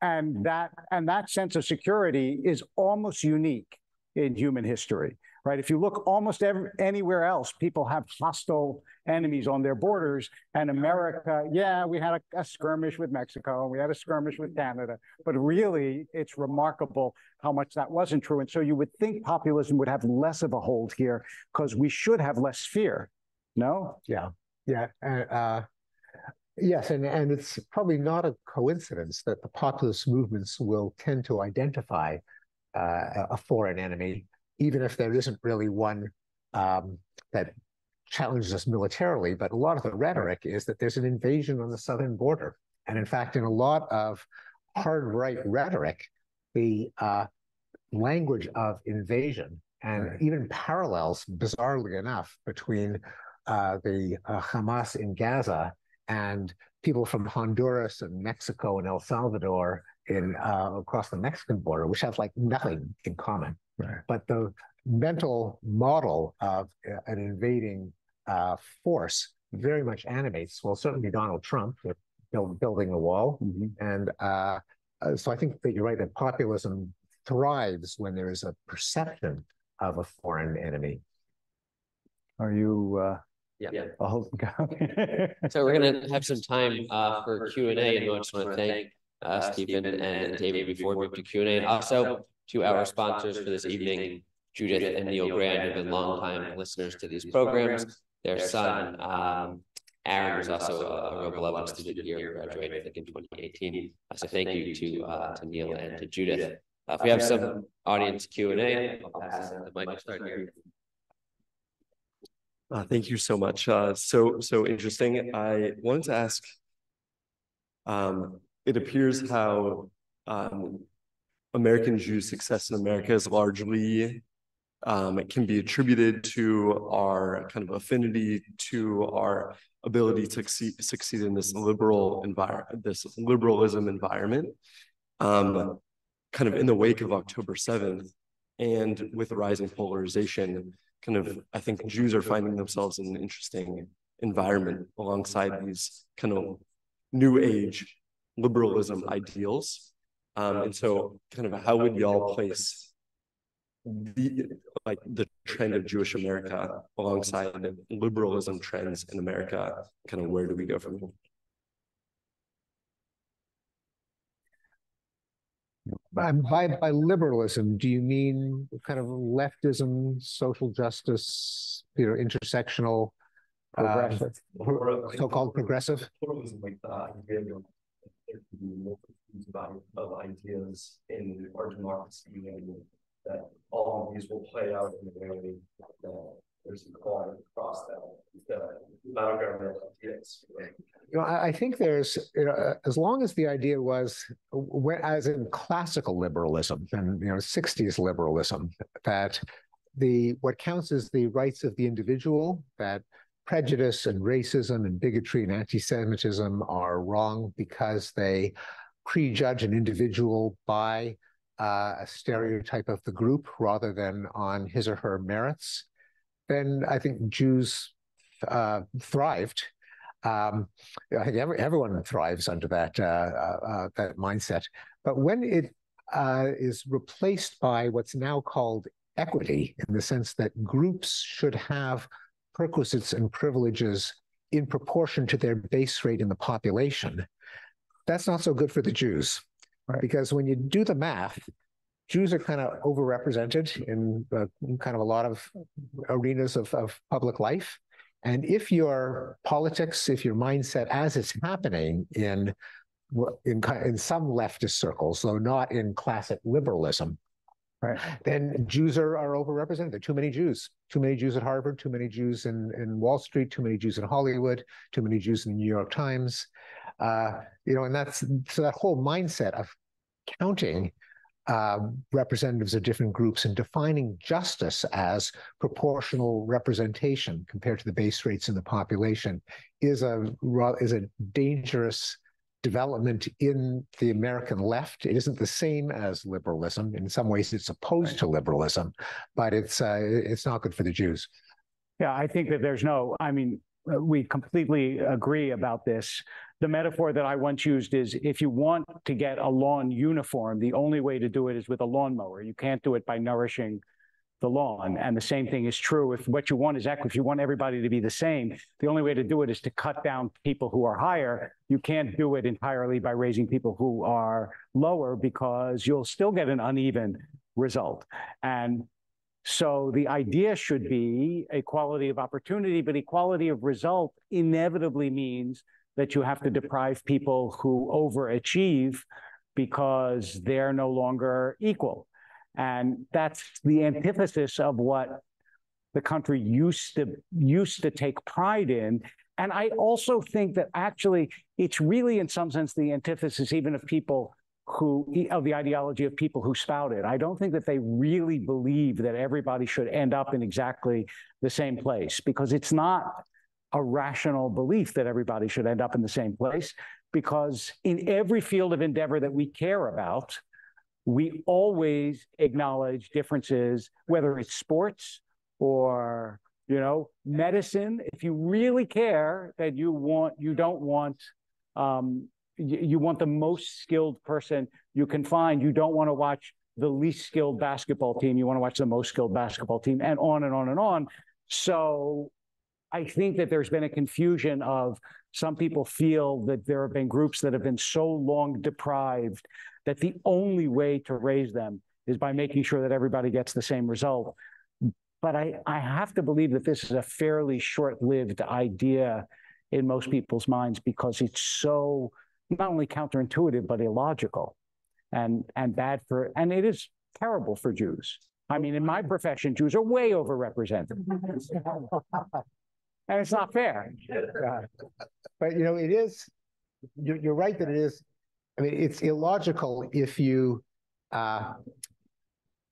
and that and that sense of security is almost unique in human history. Right? If you look almost every, anywhere else, people have hostile enemies on their borders. And America, yeah, we had a, a skirmish with Mexico, and we had a skirmish with Canada, but really, it's remarkable how much that wasn't true. And so you would think populism would have less of a hold here because we should have less fear. No? Yeah, yeah. Uh, yes, and, and it's probably not a coincidence that the populist movements will tend to identify uh, a foreign enemy, even if there isn't really one um, that challenges us militarily. But a lot of the rhetoric is that there's an invasion on the southern border. And in fact, in a lot of hard right rhetoric, the uh, language of invasion and right. even parallels, bizarrely enough, between uh, the uh, Hamas in Gaza and people from Honduras and Mexico and El Salvador in uh, across the Mexican border, which have like nothing in common. Right. But the mental model of uh, an invading uh, force very much animates, well, certainly Donald Trump with build, building the wall. Mm-hmm. And uh, uh, so I think that you're right that populism thrives when there is a perception of a foreign enemy. Are you? Uh, yeah. yeah. Oh, <laughs> so we're going to have some time uh, for Q and A, and I just want to thank uh, Steven and David before we move to Q and A, and also to our sponsors for this evening, Judith and Neil Grand, have been longtime listeners to these programs. Their son, um, Aaron, was also a, a real beloved student here, graduated, I think, in 2018. Uh, so thank you to uh, to Neil and to Judith. Uh, if we have some audience Q and A, I'll pass the mic. Start here. Uh, thank you so much. Uh, so so interesting. I wanted to ask. Um, it appears how um, American Jews' success in America is largely um, it can be attributed to our kind of affinity to our ability to succeed, succeed in this liberal environment, this liberalism environment, um, kind of in the wake of October 7th and with the rising polarization, kind of, I think Jews are finding themselves in an interesting environment alongside these kind of new age liberalism ideals. Um, and so kind of how would y'all place the like the trend of Jewish America alongside the liberalism trends in America? Kind of where do we go from here? By, by, by liberalism, do you mean kind of leftism, social justice, you know, intersectional, uh, so-called progressive? Like of ideas in our democracy that all of these will play out in a way that there's equality across that the non-governmental ideas. You know, I think there's, you know, uh, as long as the idea was, as in classical liberalism and you know, 60s liberalism, that the what counts is the rights of the individual, that prejudice and racism and bigotry and anti-Semitism are wrong because they prejudge an individual by uh, a stereotype of the group rather than on his or her merits, then I think Jews uh, thrived. Um, I think every, everyone thrives under that uh, uh, uh that mindset. But when it uh, is replaced by what's now called equity, in the sense that groups should have perquisites and privileges in proportion to their base rate in the population, that's not so good for the Jews. Right. Because when you do the math, Jews are kind of overrepresented in uh, kind of a lot of arenas of, of public life. And if your politics, if your mindset, as it's happening in in, in some leftist circles, though not in classic liberalism, right. then Jews are, are overrepresented. There are too many Jews. Too many Jews at Harvard, too many Jews in, in Wall Street, too many Jews in Hollywood, too many Jews in the New York Times. Uh, you know, and that's so that whole mindset of counting um, representatives of different groups and defining justice as proportional representation compared to the base rates in the population is a is a dangerous development in the American left. It isn't the same as liberalism. In some ways, it's opposed right. to liberalism, but it's uh, it's not good for the Jews. Yeah, I think that there's no. I mean, we completely agree about this the metaphor that I once used is if you want to get a lawn uniform, the only way to do it is with a lawnmower. You can't do it by nourishing the lawn. And the same thing is true if what you want is equity, if you want everybody to be the same, the only way to do it is to cut down people who are higher. You can't do it entirely by raising people who are lower because you'll still get an uneven result. And so the idea should be equality of opportunity, but equality of result inevitably means that you have to deprive people who overachieve because they're no longer equal. And that's the antithesis of what the country used to used to take pride in. And I also think that actually it's really in some sense the antithesis even of people who of the ideology of people who spout it. I don't think that they really believe that everybody should end up in exactly the same place because it's not a rational belief that everybody should end up in the same place because in every field of endeavor that we care about, we always acknowledge differences, whether it's sports or you know medicine. If you really care that you want, you don't want, um, you, you want the most skilled person you can find. You don't want to watch the least skilled basketball team. You want to watch the most skilled basketball team, and on and on and on. So I think that there's been a confusion of some people feel that there have been groups that have been so long deprived that the only way to raise them is by making sure that everybody gets the same result. But I, I have to believe that this is a fairly short lived idea in most people's minds because it's so not only counterintuitive, but illogical and, and bad for, and it is terrible for Jews. I mean, in my profession, Jews are way overrepresented. and it's not fair. But, you know, it is, you're, you're right that it is I mean, it's illogical if you, uh,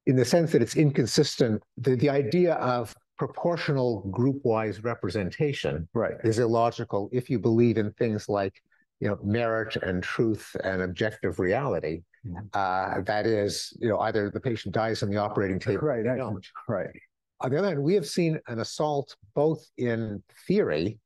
in the sense that it's inconsistent, the, the idea of proportional group-wise representation right. is illogical if you believe in things like you know merit and truth and objective reality. Uh, that is, you know, either the patient dies on the operating table, right? Right. On the other hand, we have seen an assault both in theory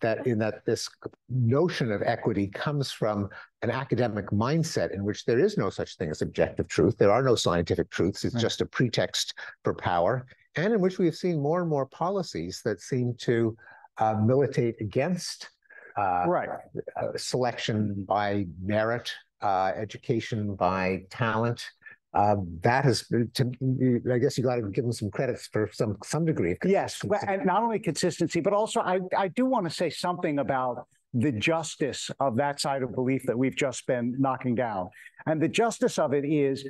that in that this notion of equity comes from an academic mindset in which there is no such thing as objective truth. There are no scientific truths. It's right. just a pretext for power, and in which we have seen more and more policies that seem to uh, militate against uh, right. uh, selection by merit, uh, education by talent, uh, that has to, I guess you got to give them some credits for some some degree. yes, and not only consistency, but also I I do want to say something about the justice of that side of belief that we've just been knocking down, and the justice of it is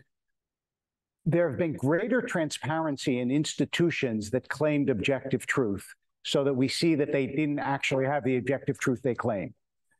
there have been greater transparency in institutions that claimed objective truth, so that we see that they didn't actually have the objective truth they claim,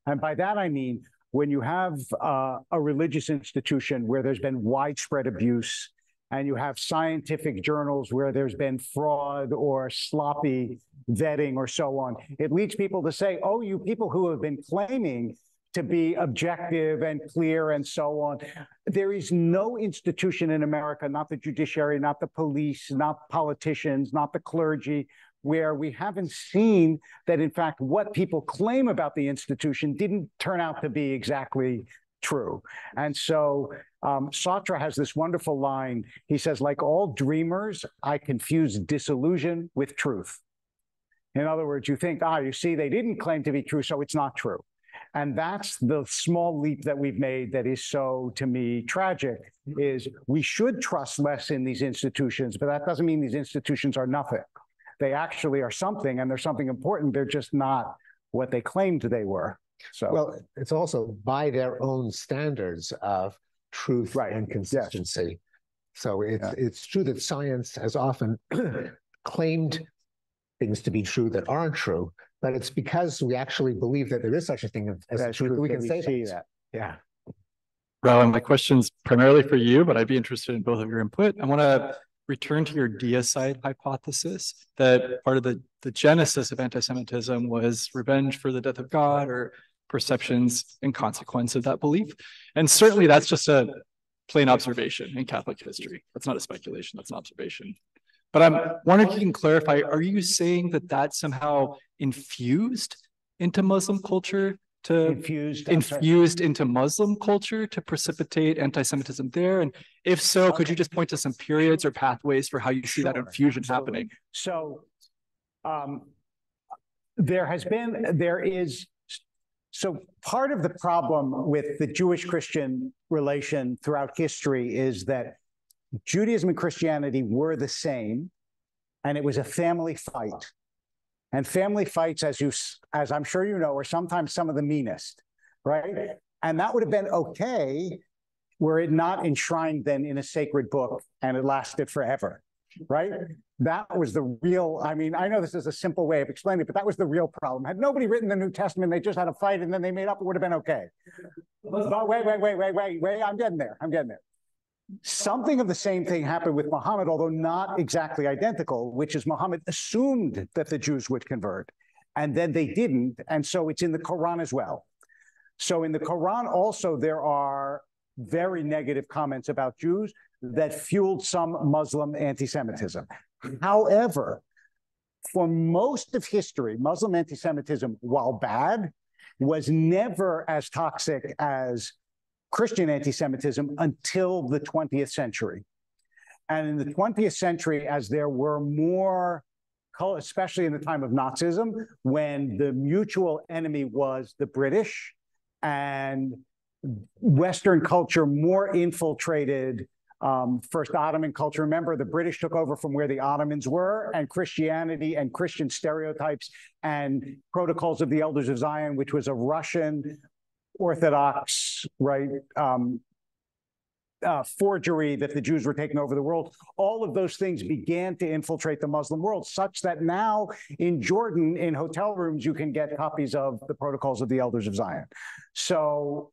and by that I mean when you have uh, a religious institution where there's been widespread abuse and you have scientific journals where there's been fraud or sloppy vetting or so on, it leads people to say, oh, you people who have been claiming to be objective and clear and so on. There is no institution in America, not the judiciary, not the police, not politicians, not the clergy, where we haven't seen that, in fact, what people claim about the institution didn't turn out to be exactly true. And so um, Sartre has this wonderful line. He says, like all dreamers, I confuse disillusion with truth. In other words, you think, ah, you see, they didn't claim to be true, so it's not true. And that's the small leap that we've made that is so, to me, tragic, is we should trust less in these institutions, but that doesn't mean these institutions are nothing. They actually are something and they're something important. They're just not what they claimed they were. So well, it's also by their own standards of truth right. and consistency. Yes. So it's yeah. it's true that science has often <clears throat> claimed things to be true that aren't true, but it's because we actually believe that there is such a thing as That's truth that we can we say that. that. Yeah. Well, my question's primarily for you, but I'd be interested in both of your input. I want to return to your deicide hypothesis that part of the, the genesis of anti-Semitism was revenge for the death of God or perceptions and consequence of that belief. And certainly that's just a plain observation in Catholic history. That's not a speculation, that's an observation. But I'm wondering if you can clarify, are you saying that that somehow infused into Muslim culture to Infused. I'm sorry. infused into Muslim culture to precipitate anti-Semitism there? And if so, could you just point to some periods or pathways for how you see that infusion absolutely. happening? So, um, there has been, there is, so part of the problem with the Jewish-Christian relation throughout history is that Judaism and Christianity were the same, and it was a family fight. And family fights, as you, as I'm sure you know, are sometimes some of the meanest, right? And that would have been okay were it not enshrined then in a sacred book and it lasted forever, right? That was the real, I mean, I know this is a simple way of explaining it, but that was the real problem. Had nobody written the New Testament, they just had a fight and then they made up, it would have been okay. But wait, wait, wait, wait, wait, wait, I'm getting there, I'm getting there. Something of the same thing happened with Muhammad, although not exactly identical, which is Muhammad assumed that the Jews would convert, and then they didn't, and so it's in the Quran as well. So in the Quran also there are very negative comments about Jews that fueled some Muslim anti-Semitism. However, for most of history, Muslim anti-Semitism, while bad, was never as toxic as Christian anti-Semitism until the 20th century. And in the 20th century, as there were more, especially in the time of Nazism, when the mutual enemy was the British and Western culture more infiltrated um, first Ottoman culture. Remember, the British took over from where the Ottomans were, and Christianity and Christian stereotypes and protocols of the Elders of Zion, which was a Russian Orthodox, right, um, uh, forgery that the Jews were taking over the world. All of those things began to infiltrate the Muslim world, such that now in Jordan, in hotel rooms, you can get copies of the Protocols of the Elders of Zion. So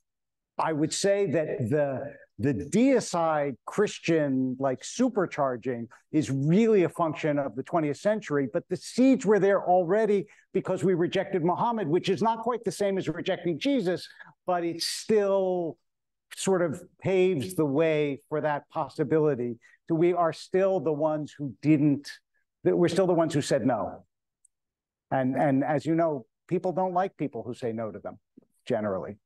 I would say that the the deicide Christian like supercharging is really a function of the 20th century, but the seeds were there already because we rejected Muhammad, which is not quite the same as rejecting Jesus, but it still sort of paves the way for that possibility. So we are still the ones who didn't, we're still the ones who said no. And and as you know, people don't like people who say no to them generally.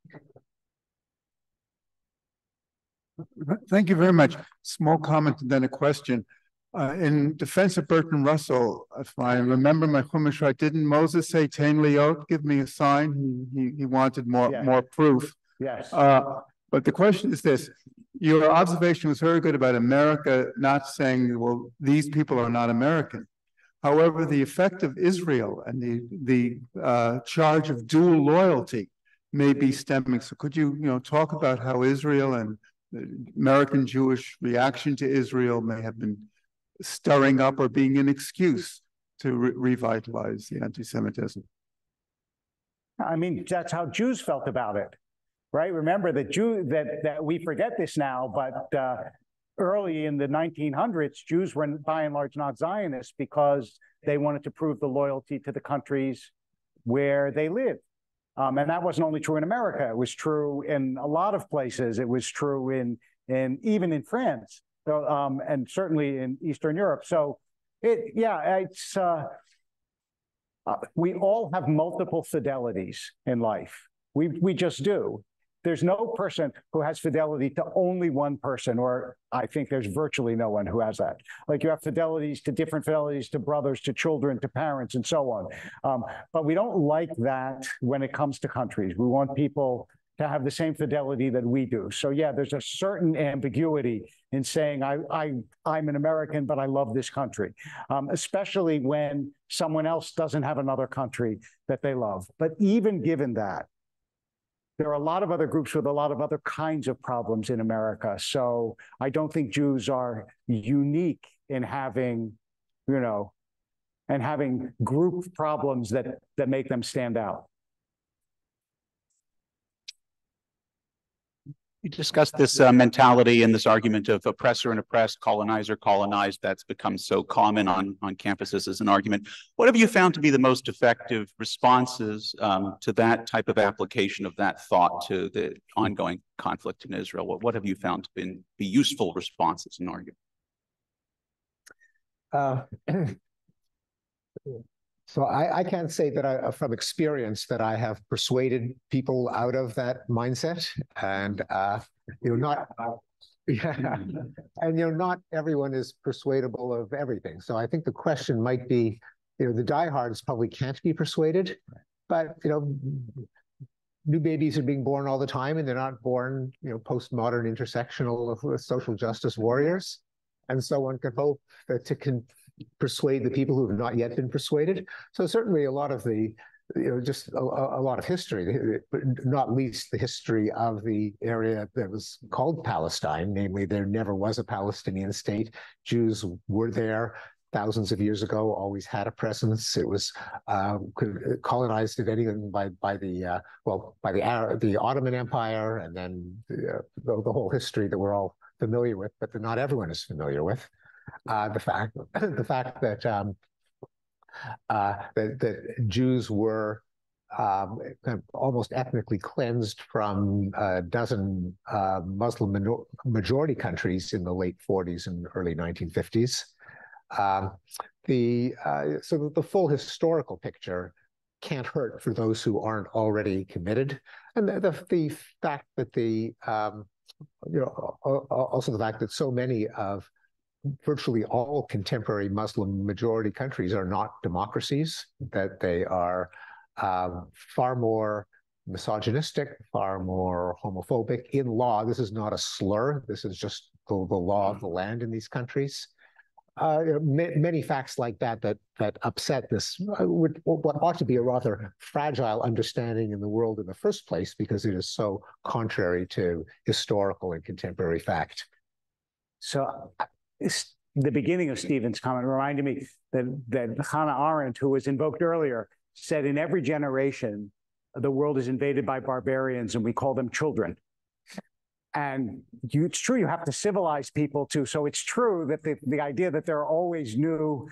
Thank you very much. Small comment and then a question. Uh, in defense of Bertrand Russell, if I remember my chumash right, didn't Moses say, "Tain liot, give me a sign"? He he, he wanted more Yeah. more proof. Yes. Uh, but the question is this: Your observation was very good about America not saying, "Well, these people are not American." However, the effect of Israel and the the uh, charge of dual loyalty may be stemming. So, could you you know talk about how Israel and the American Jewish reaction to Israel may have been stirring up or being an excuse to re- revitalize the anti-Semitism? I mean, that's how Jews felt about it, right? Remember that Jew that that we forget this now, but uh, early in the 1900s, Jews were by and large not Zionists because they wanted to prove the loyalty to the countries where they lived. Um, and that wasn't only true in America; it was true in a lot of places. It was true in in even in France, so, um, and certainly in Eastern Europe. So, it yeah, it's. Uh, uh, we all have multiple fidelities in life. We we just do. There's no person who has fidelity to only one person, or I think there's virtually no one who has that. Like you have fidelities to different fidelities to brothers, to children, to parents, and so on. Um, but we don't like that when it comes to countries. We want people to have the same fidelity that we do. So yeah, there's a certain ambiguity in saying I I I'm an American, but I love this country, um, especially when someone else doesn't have another country that they love. But even given that, there are a lot of other groups with a lot of other kinds of problems in America. So I don't think Jews are unique in having, you know, and having group problems that that make them stand out. You discussed this uh, mentality and this argument of oppressor and oppressed, colonizer, colonized. That's become so common on, on campuses as an argument. What have you found to be the most effective responses um, to that type of application of that thought to the ongoing conflict in Israel? What, what have you found to been, be useful responses and argument? Uh, <clears throat> So I, I can't say that I, from experience, that I have persuaded people out of that mindset, and uh, you know, not, <laughs> yeah, and you know, not everyone is persuadable of everything. So I think the question might be, you know, the diehards probably can't be persuaded, but you know, new babies are being born all the time, and they're not born, you know, postmodern intersectional social justice warriors, and so one can hope that to con persuade the people who have not yet been persuaded. So certainly a lot of the, you know, just a, a, lot of history, but not least the history of the area that was called Palestine. Namely, there never was a Palestinian state. Jews were there thousands of years ago, always had a presence. It was uh, colonized, if anything, by by the uh, well, by the Arab, the Ottoman Empire, and then the, uh, the, the whole history that we're all familiar with, but that not everyone is familiar with uh, the fact <laughs> the fact that um, uh, that, that Jews were um, kind of almost ethnically cleansed from a dozen uh, Muslim majority countries in the late 40s and early 1950s. Um, the uh, so the full historical picture can't hurt for those who aren't already committed, and the the, the fact that the um, you know also the fact that so many of virtually all contemporary Muslim majority countries are not democracies, that they are um, far more misogynistic, far more homophobic in law. This is not a slur. This is just the, the law of the land in these countries. Uh, many facts like that that that upset this uh, would, what ought to be a rather fragile understanding in the world in the first place because it is so contrary to historical and contemporary fact. So the beginning of Steven's comment reminded me that, that Hannah Arendt, who was invoked earlier, said in every generation, the world is invaded by barbarians and we call them children. And you, it's true, you have to civilize people too. So it's true that the, the idea that there are always new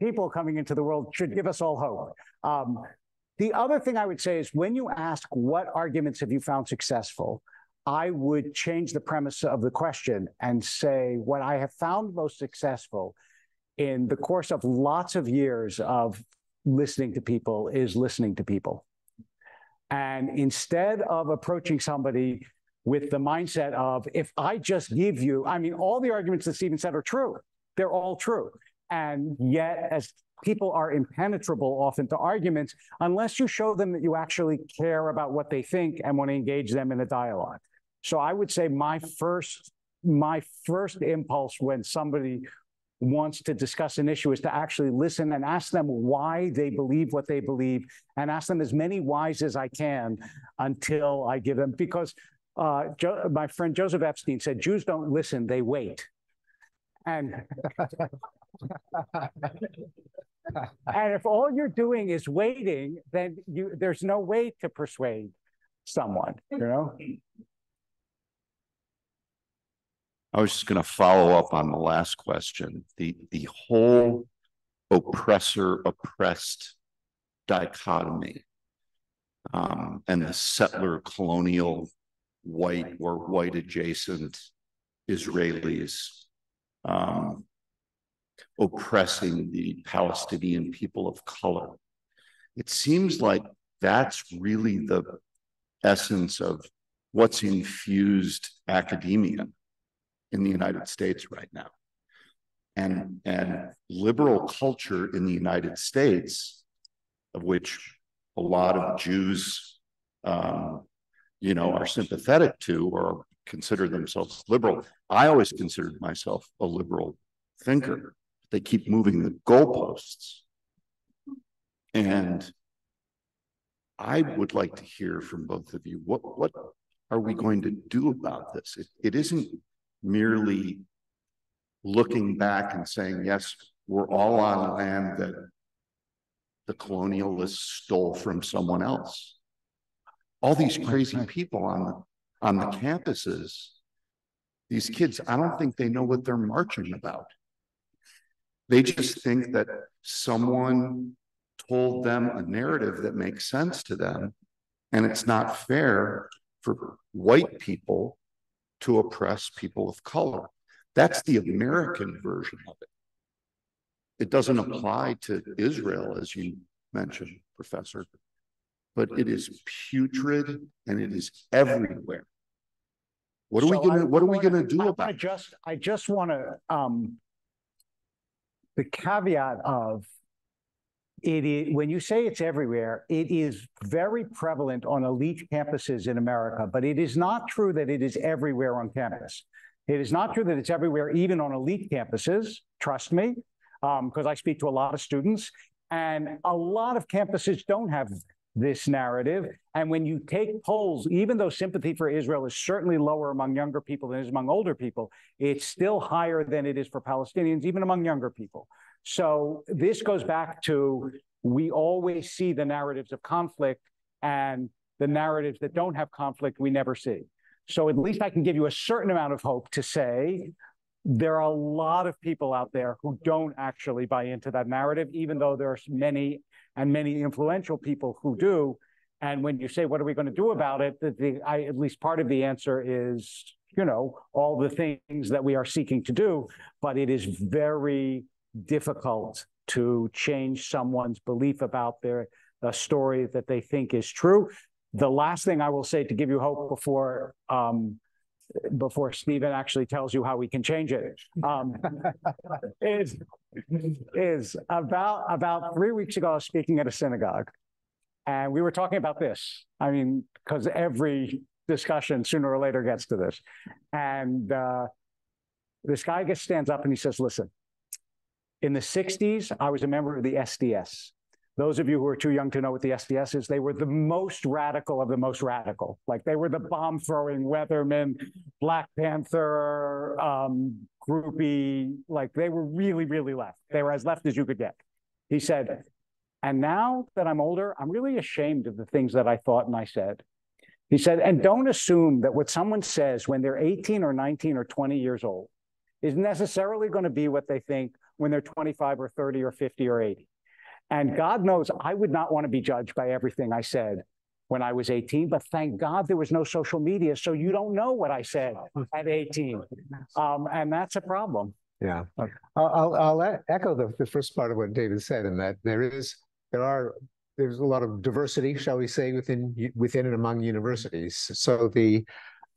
people coming into the world should give us all hope. Um, the other thing I would say is when you ask what arguments have you found successful, I would change the premise of the question and say what I have found most successful in the course of lots of years of listening to people is listening to people. And instead of approaching somebody with the mindset of, if I just give you, I mean, all the arguments that Steven said are true. They're all true. And yet, as people are impenetrable often to arguments, unless you show them that you actually care about what they think and want to engage them in a dialogue. So I would say my first my first impulse when somebody wants to discuss an issue is to actually listen and ask them why they believe what they believe and ask them as many whys as I can until I give them because uh, jo- my friend Joseph Epstein said Jews don't listen they wait. And <laughs> and if all you're doing is waiting then you there's no way to persuade someone you know I was just going to follow up on the last question. The the whole oppressor oppressed dichotomy um, and the settler colonial white or white adjacent Israelis um, oppressing the Palestinian people of color. It seems like that's really the essence of what's infused academia in the United States right now. And, and liberal culture in the United States, of which a lot of Jews, um, you know, are sympathetic to or consider themselves liberal. I always considered myself a liberal thinker. They keep moving the goalposts. And I would like to hear from both of you. What, what are we going to do about this? It, it isn't merely mm-hmm. looking back and saying, yes, we're all on land that the colonialists stole from someone else. All these crazy people on the, on the campuses, these kids, I don't think they know what they're marching about. They just think that someone told them a narrative that makes sense to them. And it's not fair for white people to oppress people of color. That's the American version of it. It doesn't apply to Israel as you mentioned, Professor. But it is putrid and it is everywhere. What are we So I- gonna, what are we I gonna do I- about I just, I just want to, um, the caveat of it is, when you say it's everywhere, it is very prevalent on elite campuses in America, but it is not true that it is everywhere on campus. It is not true that it's everywhere, even on elite campuses, trust me, um, because I speak to a lot of students. And a lot of campuses don't have this narrative. And when you take polls, even though sympathy for Israel is certainly lower among younger people than it is among older people, it's still higher than it is for Palestinians, even among younger people. So this goes back to we always see the narratives of conflict and the narratives that don't have conflict we never see. So at least I can give you a certain amount of hope to say there are a lot of people out there who don't actually buy into that narrative, even though there's many and many influential people who do. And when you say, what are we going to do about it? The, the, I, at least part of the answer is, you know, all the things that we are seeking to do, but it is very difficult to change someone's belief about their a story that they think is true. The last thing I will say to give you hope before um, before Steven actually tells you how we can change it um, <laughs> is is about about three weeks ago I was speaking at a synagogue, and we were talking about this. I mean, because every discussion sooner or later gets to this, and uh, this guy gets stands up and he says, "Listen." In the 60s, I was a member of the SDS. Those of you who are too young to know what the SDS is, they were the most radical of the most radical. Like they were the bomb throwing Weatherman, Black Panther, um, groupie. Like they were really, really left. They were as left as you could get. He said, and now that I'm older, I'm really ashamed of the things that I thought and I said. He said, and don't assume that what someone says when they're 18 or 19 or 20 years old is necessarily going to be what they think when they're 25 or 30 or 50 or 80. And God knows I would not want to be judged by everything I said when I was 18, but thank God there was no social media. So you don't know what I said at 18. Um, and that's a problem. Yeah, I'll, I'll, I'll echo the, the first part of what David said in that there is, there are, there's a lot of diversity, shall we say, within, within and among universities. So the,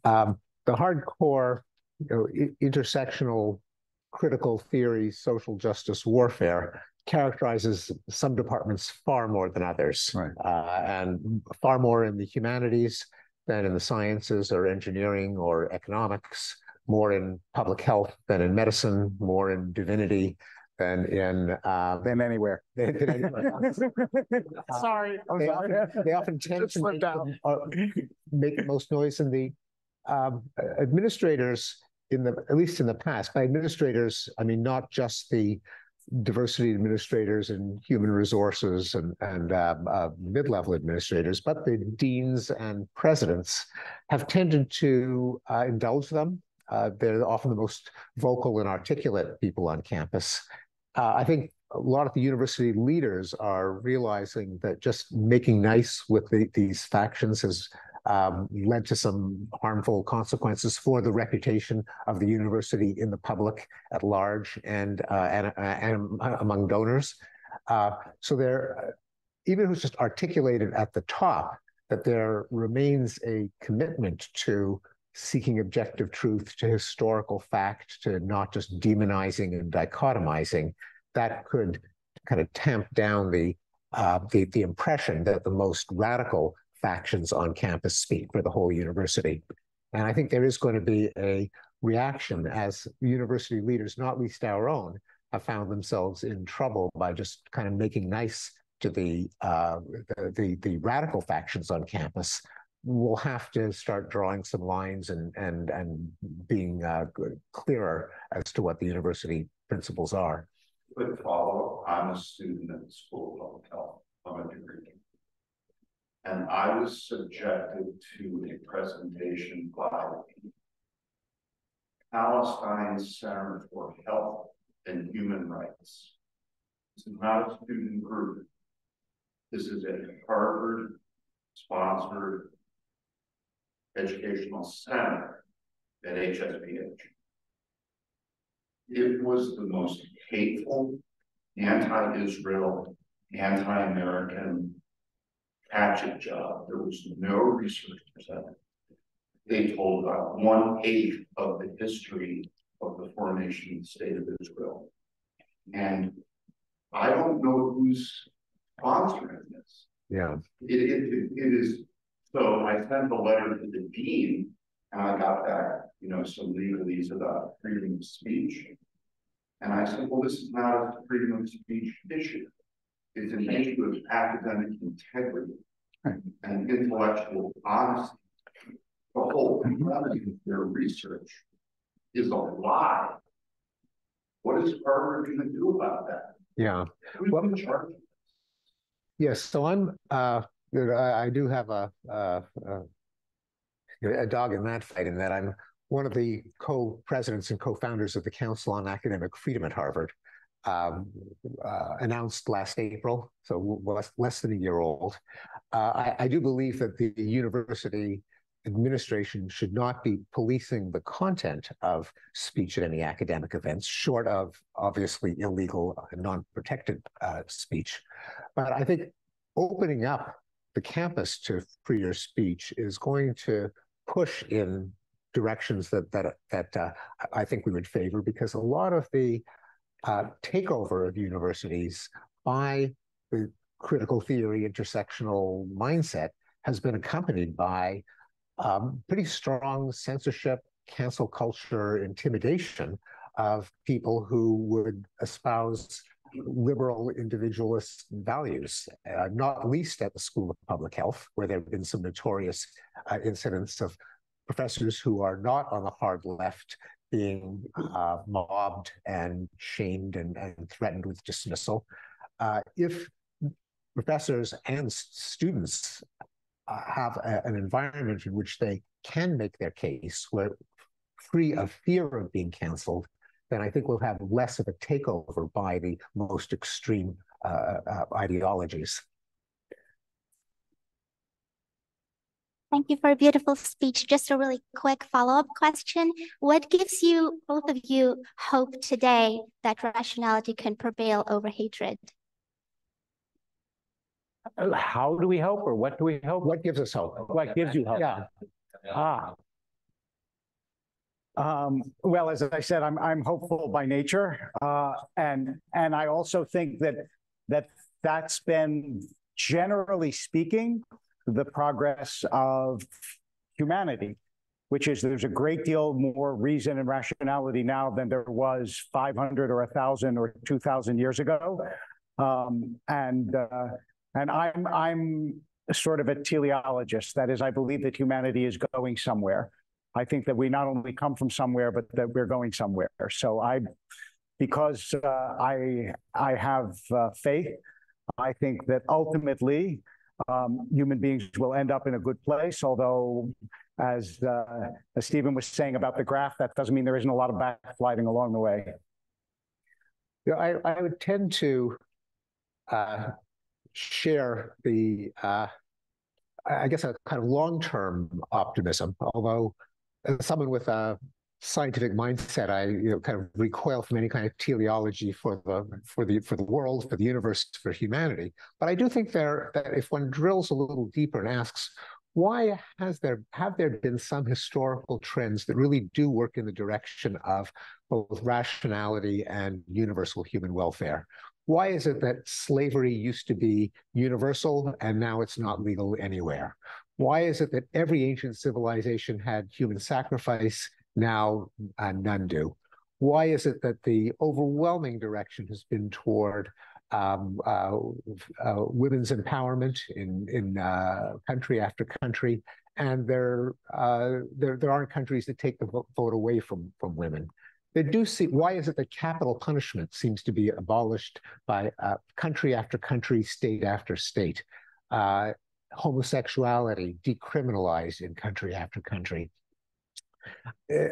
um, the hardcore, you know, intersectional critical theory, social justice warfare characterizes some departments far more than others, right. uh, and far more in the humanities than in the sciences or engineering or economics, more in public health than in medicine, more in divinity than in uh, than anywhere. Than, <laughs> than anywhere <laughs> uh, sorry, they, Often, they often tend to make, them, uh, make the most noise in the um, administrators in the at least in the past by administrators i mean not just the diversity administrators and human resources and and uh, uh, mid-level administrators but the deans and presidents have tended to uh, indulge them. Uh, they're often the most vocal and articulate people on campus. Uh, i think a lot of the university leaders are realizing that just making nice with the, these factions has um, led to some harmful consequences for the reputation of the university in the public at large and uh, and, uh, and among donors. Uh, so there, even if it's just articulated at the top, that there remains a commitment to seeking objective truth, to historical fact, to not just demonizing and dichotomizing, that could kind of tamp down the uh, the, the impression that the most radical factions on campus speak for the whole university. And I think there is going to be a reaction as university leaders, not least our own, have found themselves in trouble by just kind of making nice to the, uh, the, the, the radical factions on campus. We'll have to start drawing some lines and and and being uh, clearer as to what the university principles are. Quick follow. I'm a student at the School of Public Health. I'm a degree and I was subjected to a presentation by the Palestine Center for Health and Human Rights. Is not a student group. This is a Harvard sponsored educational center at HSPH. It was the most hateful, anti-Israel, anti-American hatchet job. There was no research presented. They told about one eighth of the history of the formation of the state of Israel. And I don't know who's sponsoring this. Yeah. It, it, it is, so I sent a letter to the dean and I got back, you know, some legalese about freedom of speech. And I said, well, this is not a freedom of speech issue. It's an issue of academic integrity and intellectual honesty. The whole premise of their research is a lie. What is Harvard going to do about that? Yeah. Who's Well- in charge? Yes, so I'm, uh, I, do have a, uh, uh, a dog in that fight in that I'm one of the co-presidents and co-founders of the Council on Academic Freedom at Harvard, um, uh, announced last April, so less, less than a year old. Uh, I, I do believe that the university administration should not be policing the content of speech at any academic events, short of obviously illegal and non-protected uh, speech. But I think opening up the campus to freer speech is going to push in directions that that that uh, I think we would favor because a lot of the uh, takeover of universities by the critical theory intersectional mindset has been accompanied by um, pretty strong censorship, cancel culture, intimidation of people who would espouse liberal individualist values, uh, not least at the School of Public Health, where there have been some notorious uh, incidents of professors who are not on the hard left being uh, mobbed and shamed and, and, threatened with dismissal. Uh, if professors and students uh, have a, an environment in which they can make their case, where free of fear of being canceled, then I think we'll have less of a takeover by the most extreme uh, uh, ideologies. Thank you for a beautiful speech. Just a really quick follow-up question. What gives you, both of you, hope today that rationality can prevail over hatred? Uh, how do we help or what do we hope? What gives us hope? What gives you hope? Yeah. Ah. Um, well, as I said, I'm I'm hopeful by nature, uh, and and I also think that that that's been generally speaking the progress of humanity, which is there's a great deal more reason and rationality now than there was 500 or 1,000 or 2,000 years ago, um, and uh, and I'm I'm sort of a teleologist. That is, I believe that humanity is going somewhere. I think that we not only come from somewhere, but that we're going somewhere. So I, because uh, I I have uh, faith, I think that ultimately um, human beings will end up in a good place. Although, as uh, as Steven was saying about the graph, that doesn't mean there isn't a lot of backsliding along the way. Yeah, I, I would tend to uh, share the, uh, I guess, a kind of long-term optimism, although as someone with a scientific mindset, I you know kind of recoil from any kind of teleology for the for the for the world, for the universe, for humanity. But I do think there that if one drills a little deeper and asks, why has there have there been some historical trends that really do work in the direction of both rationality and universal human welfare? Why is it that slavery used to be universal and now it's not legal anywhere? Why is it that every ancient civilization had human sacrifice, now uh, none do? Why is it that the overwhelming direction has been toward um, uh, uh, women's empowerment in in uh, country after country, and there uh, there there aren't countries that take the vote away from from women? They do see why is it that capital punishment seems to be abolished by uh, country after country, state after state? Uh, homosexuality decriminalized in country after country. Uh,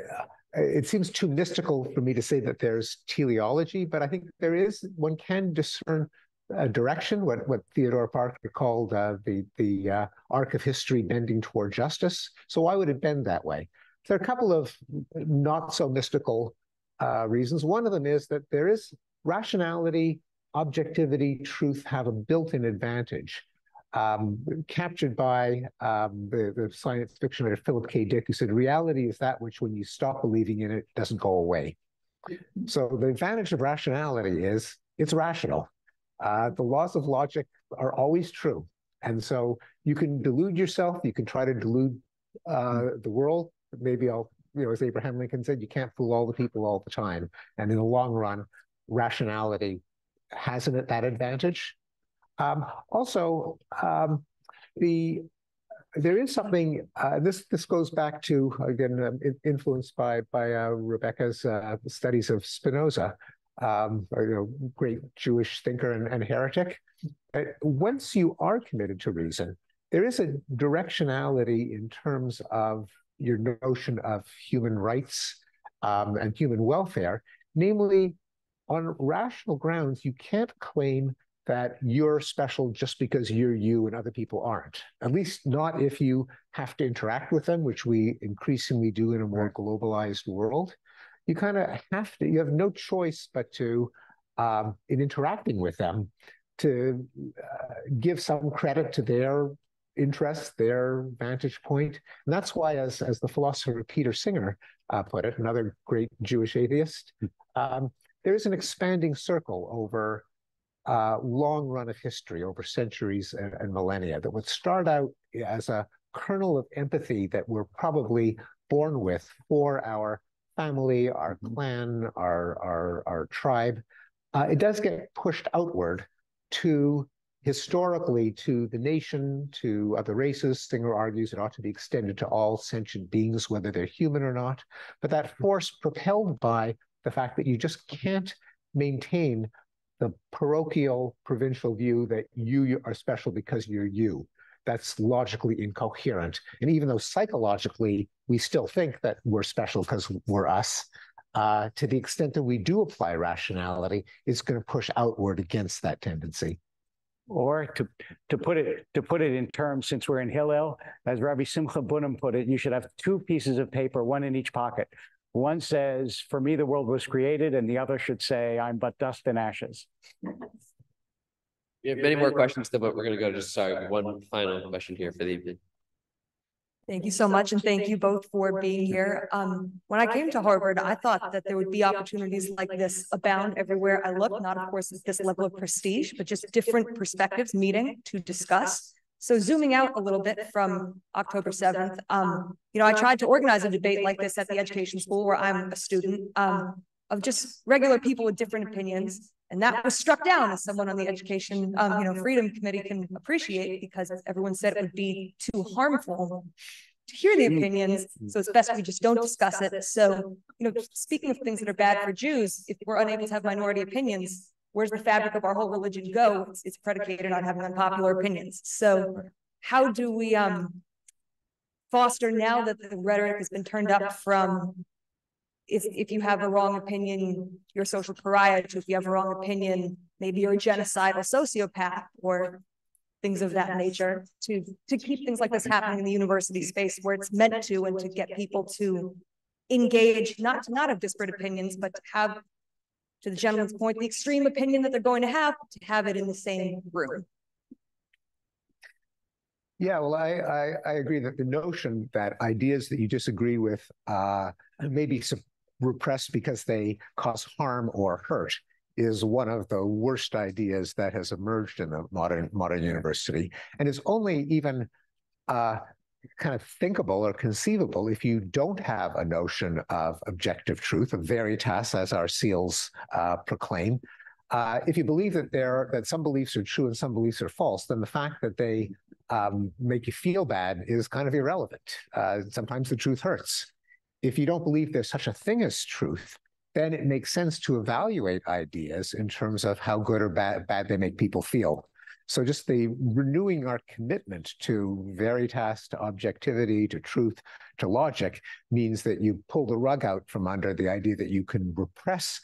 it seems too mystical for me to say that there's teleology, but I think there is, one can discern a direction, what, what Theodore Parker called uh, the, the uh, arc of history bending toward justice. So why would it bend that way? There are a couple of not so mystical uh, reasons. One of them is that there is rationality objectivity, truth have a built-in advantage. Um, captured by um, the, the science fiction writer Philip K. Dick, who said, reality is that which, when you stop believing in it, doesn't go away. So the advantage of rationality is it's rational. Uh, the laws of logic are always true. And so you can delude yourself, you can try to delude uh, the world. Maybe I'll, you know, as Abraham Lincoln said, you can't fool all the people all the time. And in the long run, rationality hasn't that advantage. Um, also, um, the there is something. Uh, this this goes back to again um, influenced by by uh, Rebecca's uh, studies of Spinoza, um, you know, great Jewish thinker and, and heretic. Uh, once you are committed to reason, there is a directionality in terms of your notion of human rights um, and human welfare. Namely, on rational grounds, you can't claim that you're special just because you're you and other people aren't. At least not if you have to interact with them, which we increasingly do in a more globalized world. You kind of have to, you have no choice but to, um, in interacting with them, to uh, give some credit to their interests, their vantage point. And that's why, as, as the philosopher Peter Singer uh, put it, another great Jewish atheist, um, there is an expanding circle over uh, long run of history over centuries and, and, millennia that would start out as a kernel of empathy that we're probably born with for our family, our mm-hmm. clan, our our, our tribe. Uh, it does get pushed outward to historically to the nation, to other races. Singer argues it ought to be extended to all sentient beings, whether they're human or not. But that <laughs> force propelled by the fact that you just can't maintain the parochial provincial view that you are special because you're you. That's logically incoherent. And even though psychologically we still think that we're special because we're us, uh, to the extent that we do apply rationality, it's going to push outward against that tendency. Or to to put it to put it in terms, since we're in Hillel, as Rabbi Simcha Bunim put it, you should have two pieces of paper, one in each pocket. One says, For me, the world was created, and the other should say, I'm but dust and ashes. We have many more questions, though, but we're going to go to just sorry, one final question here for the evening. Thank you so much, and thank you both for being here. Um, when I came to Harvard, I thought that there would be opportunities like this abound everywhere I look, not of course at this level of prestige, but just different perspectives meeting to discuss. So zooming out a little bit from October 7th, um, you know, I tried to organize a debate like this at the education school where I'm a student um, of just regular people with different opinions. And that was struck down as someone on the education, um, you know, freedom committee can appreciate because everyone said it would be too harmful to hear the opinions. So it's best we just don't discuss it. So, you know, speaking of things that are bad for Jews, if we're unable to have minority opinions, where's the fabric of our whole religion go? It's, it's predicated on having unpopular opinions. So how do we um foster now that the rhetoric has been turned up from if if you have a wrong opinion, you're a social pariah, if you have a wrong opinion, maybe you're a genocidal sociopath or things of that nature to to keep things like this happening in the university space where it's meant to and to get people to engage not not have disparate opinions but to have to the gentleman's point, the extreme opinion that they're going to have, to have it in the same room. Yeah, well, I, I, I agree that the notion that ideas that you disagree with uh, may be repressed because they cause harm or hurt is one of the worst ideas that has emerged in the modern modern university, and is only even uh, kind of thinkable or conceivable if you don't have a notion of objective truth, of veritas, as our seals uh, proclaim. Uh, if you believe that there that some beliefs are true and some beliefs are false, then the fact that they um, make you feel bad is kind of irrelevant. Uh, sometimes the truth hurts. If you don't believe there's such a thing as truth, then it makes sense to evaluate ideas in terms of how good or bad, bad they make people feel. So just the renewing our commitment to veritas, to objectivity, to truth, to logic means that you pull the rug out from under the idea that you can repress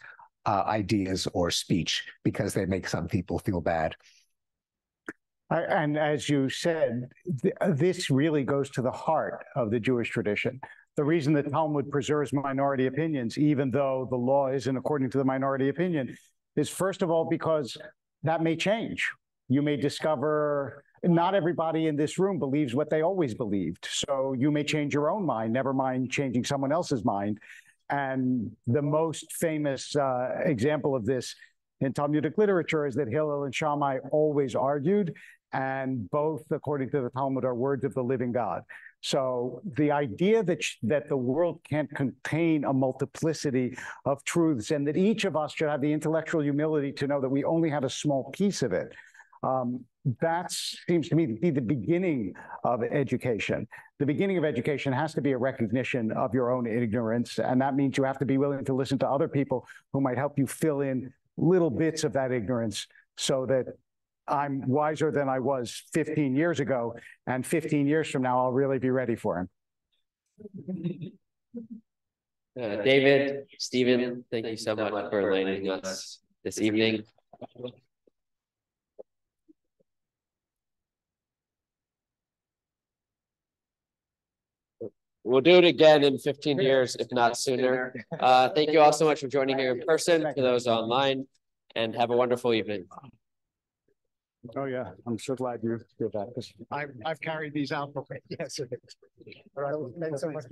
uh, ideas or speech because they make some people feel bad. And as you said, th this really goes to the heart of the Jewish tradition. The reason the Talmud preserves minority opinions, even though the law isn't according to the minority opinion, is first of all because that may change. You may discover not everybody in this room believes what they always believed. So you may change your own mind, never mind changing someone else's mind. And the most famous uh, example of this in Talmudic literature is that Hillel and Shammai always argued, and both, according to the Talmud, are words of the living God. So the idea that that the world can't contain a multiplicity of truths, and that each of us should have the intellectual humility to know that we only have a small piece of it, um, that seems to me to be the beginning of education. The beginning of education has to be a recognition of your own ignorance, and that means you have to be willing to listen to other people who might help you fill in little bits of that ignorance so that I'm wiser than I was 15 years ago, and 15 years from now, I'll really be ready for him. Uh, David, Steven, thank you so much for enlightening us this evening. We'll do it again in fifteen years, if not sooner. Uh, thank you all so much for joining here in person, for those online, and have a wonderful evening. Oh, yeah, I'm so glad you did that. I've, I've carried these out. for Yes. <laughs> All right, thanks so much.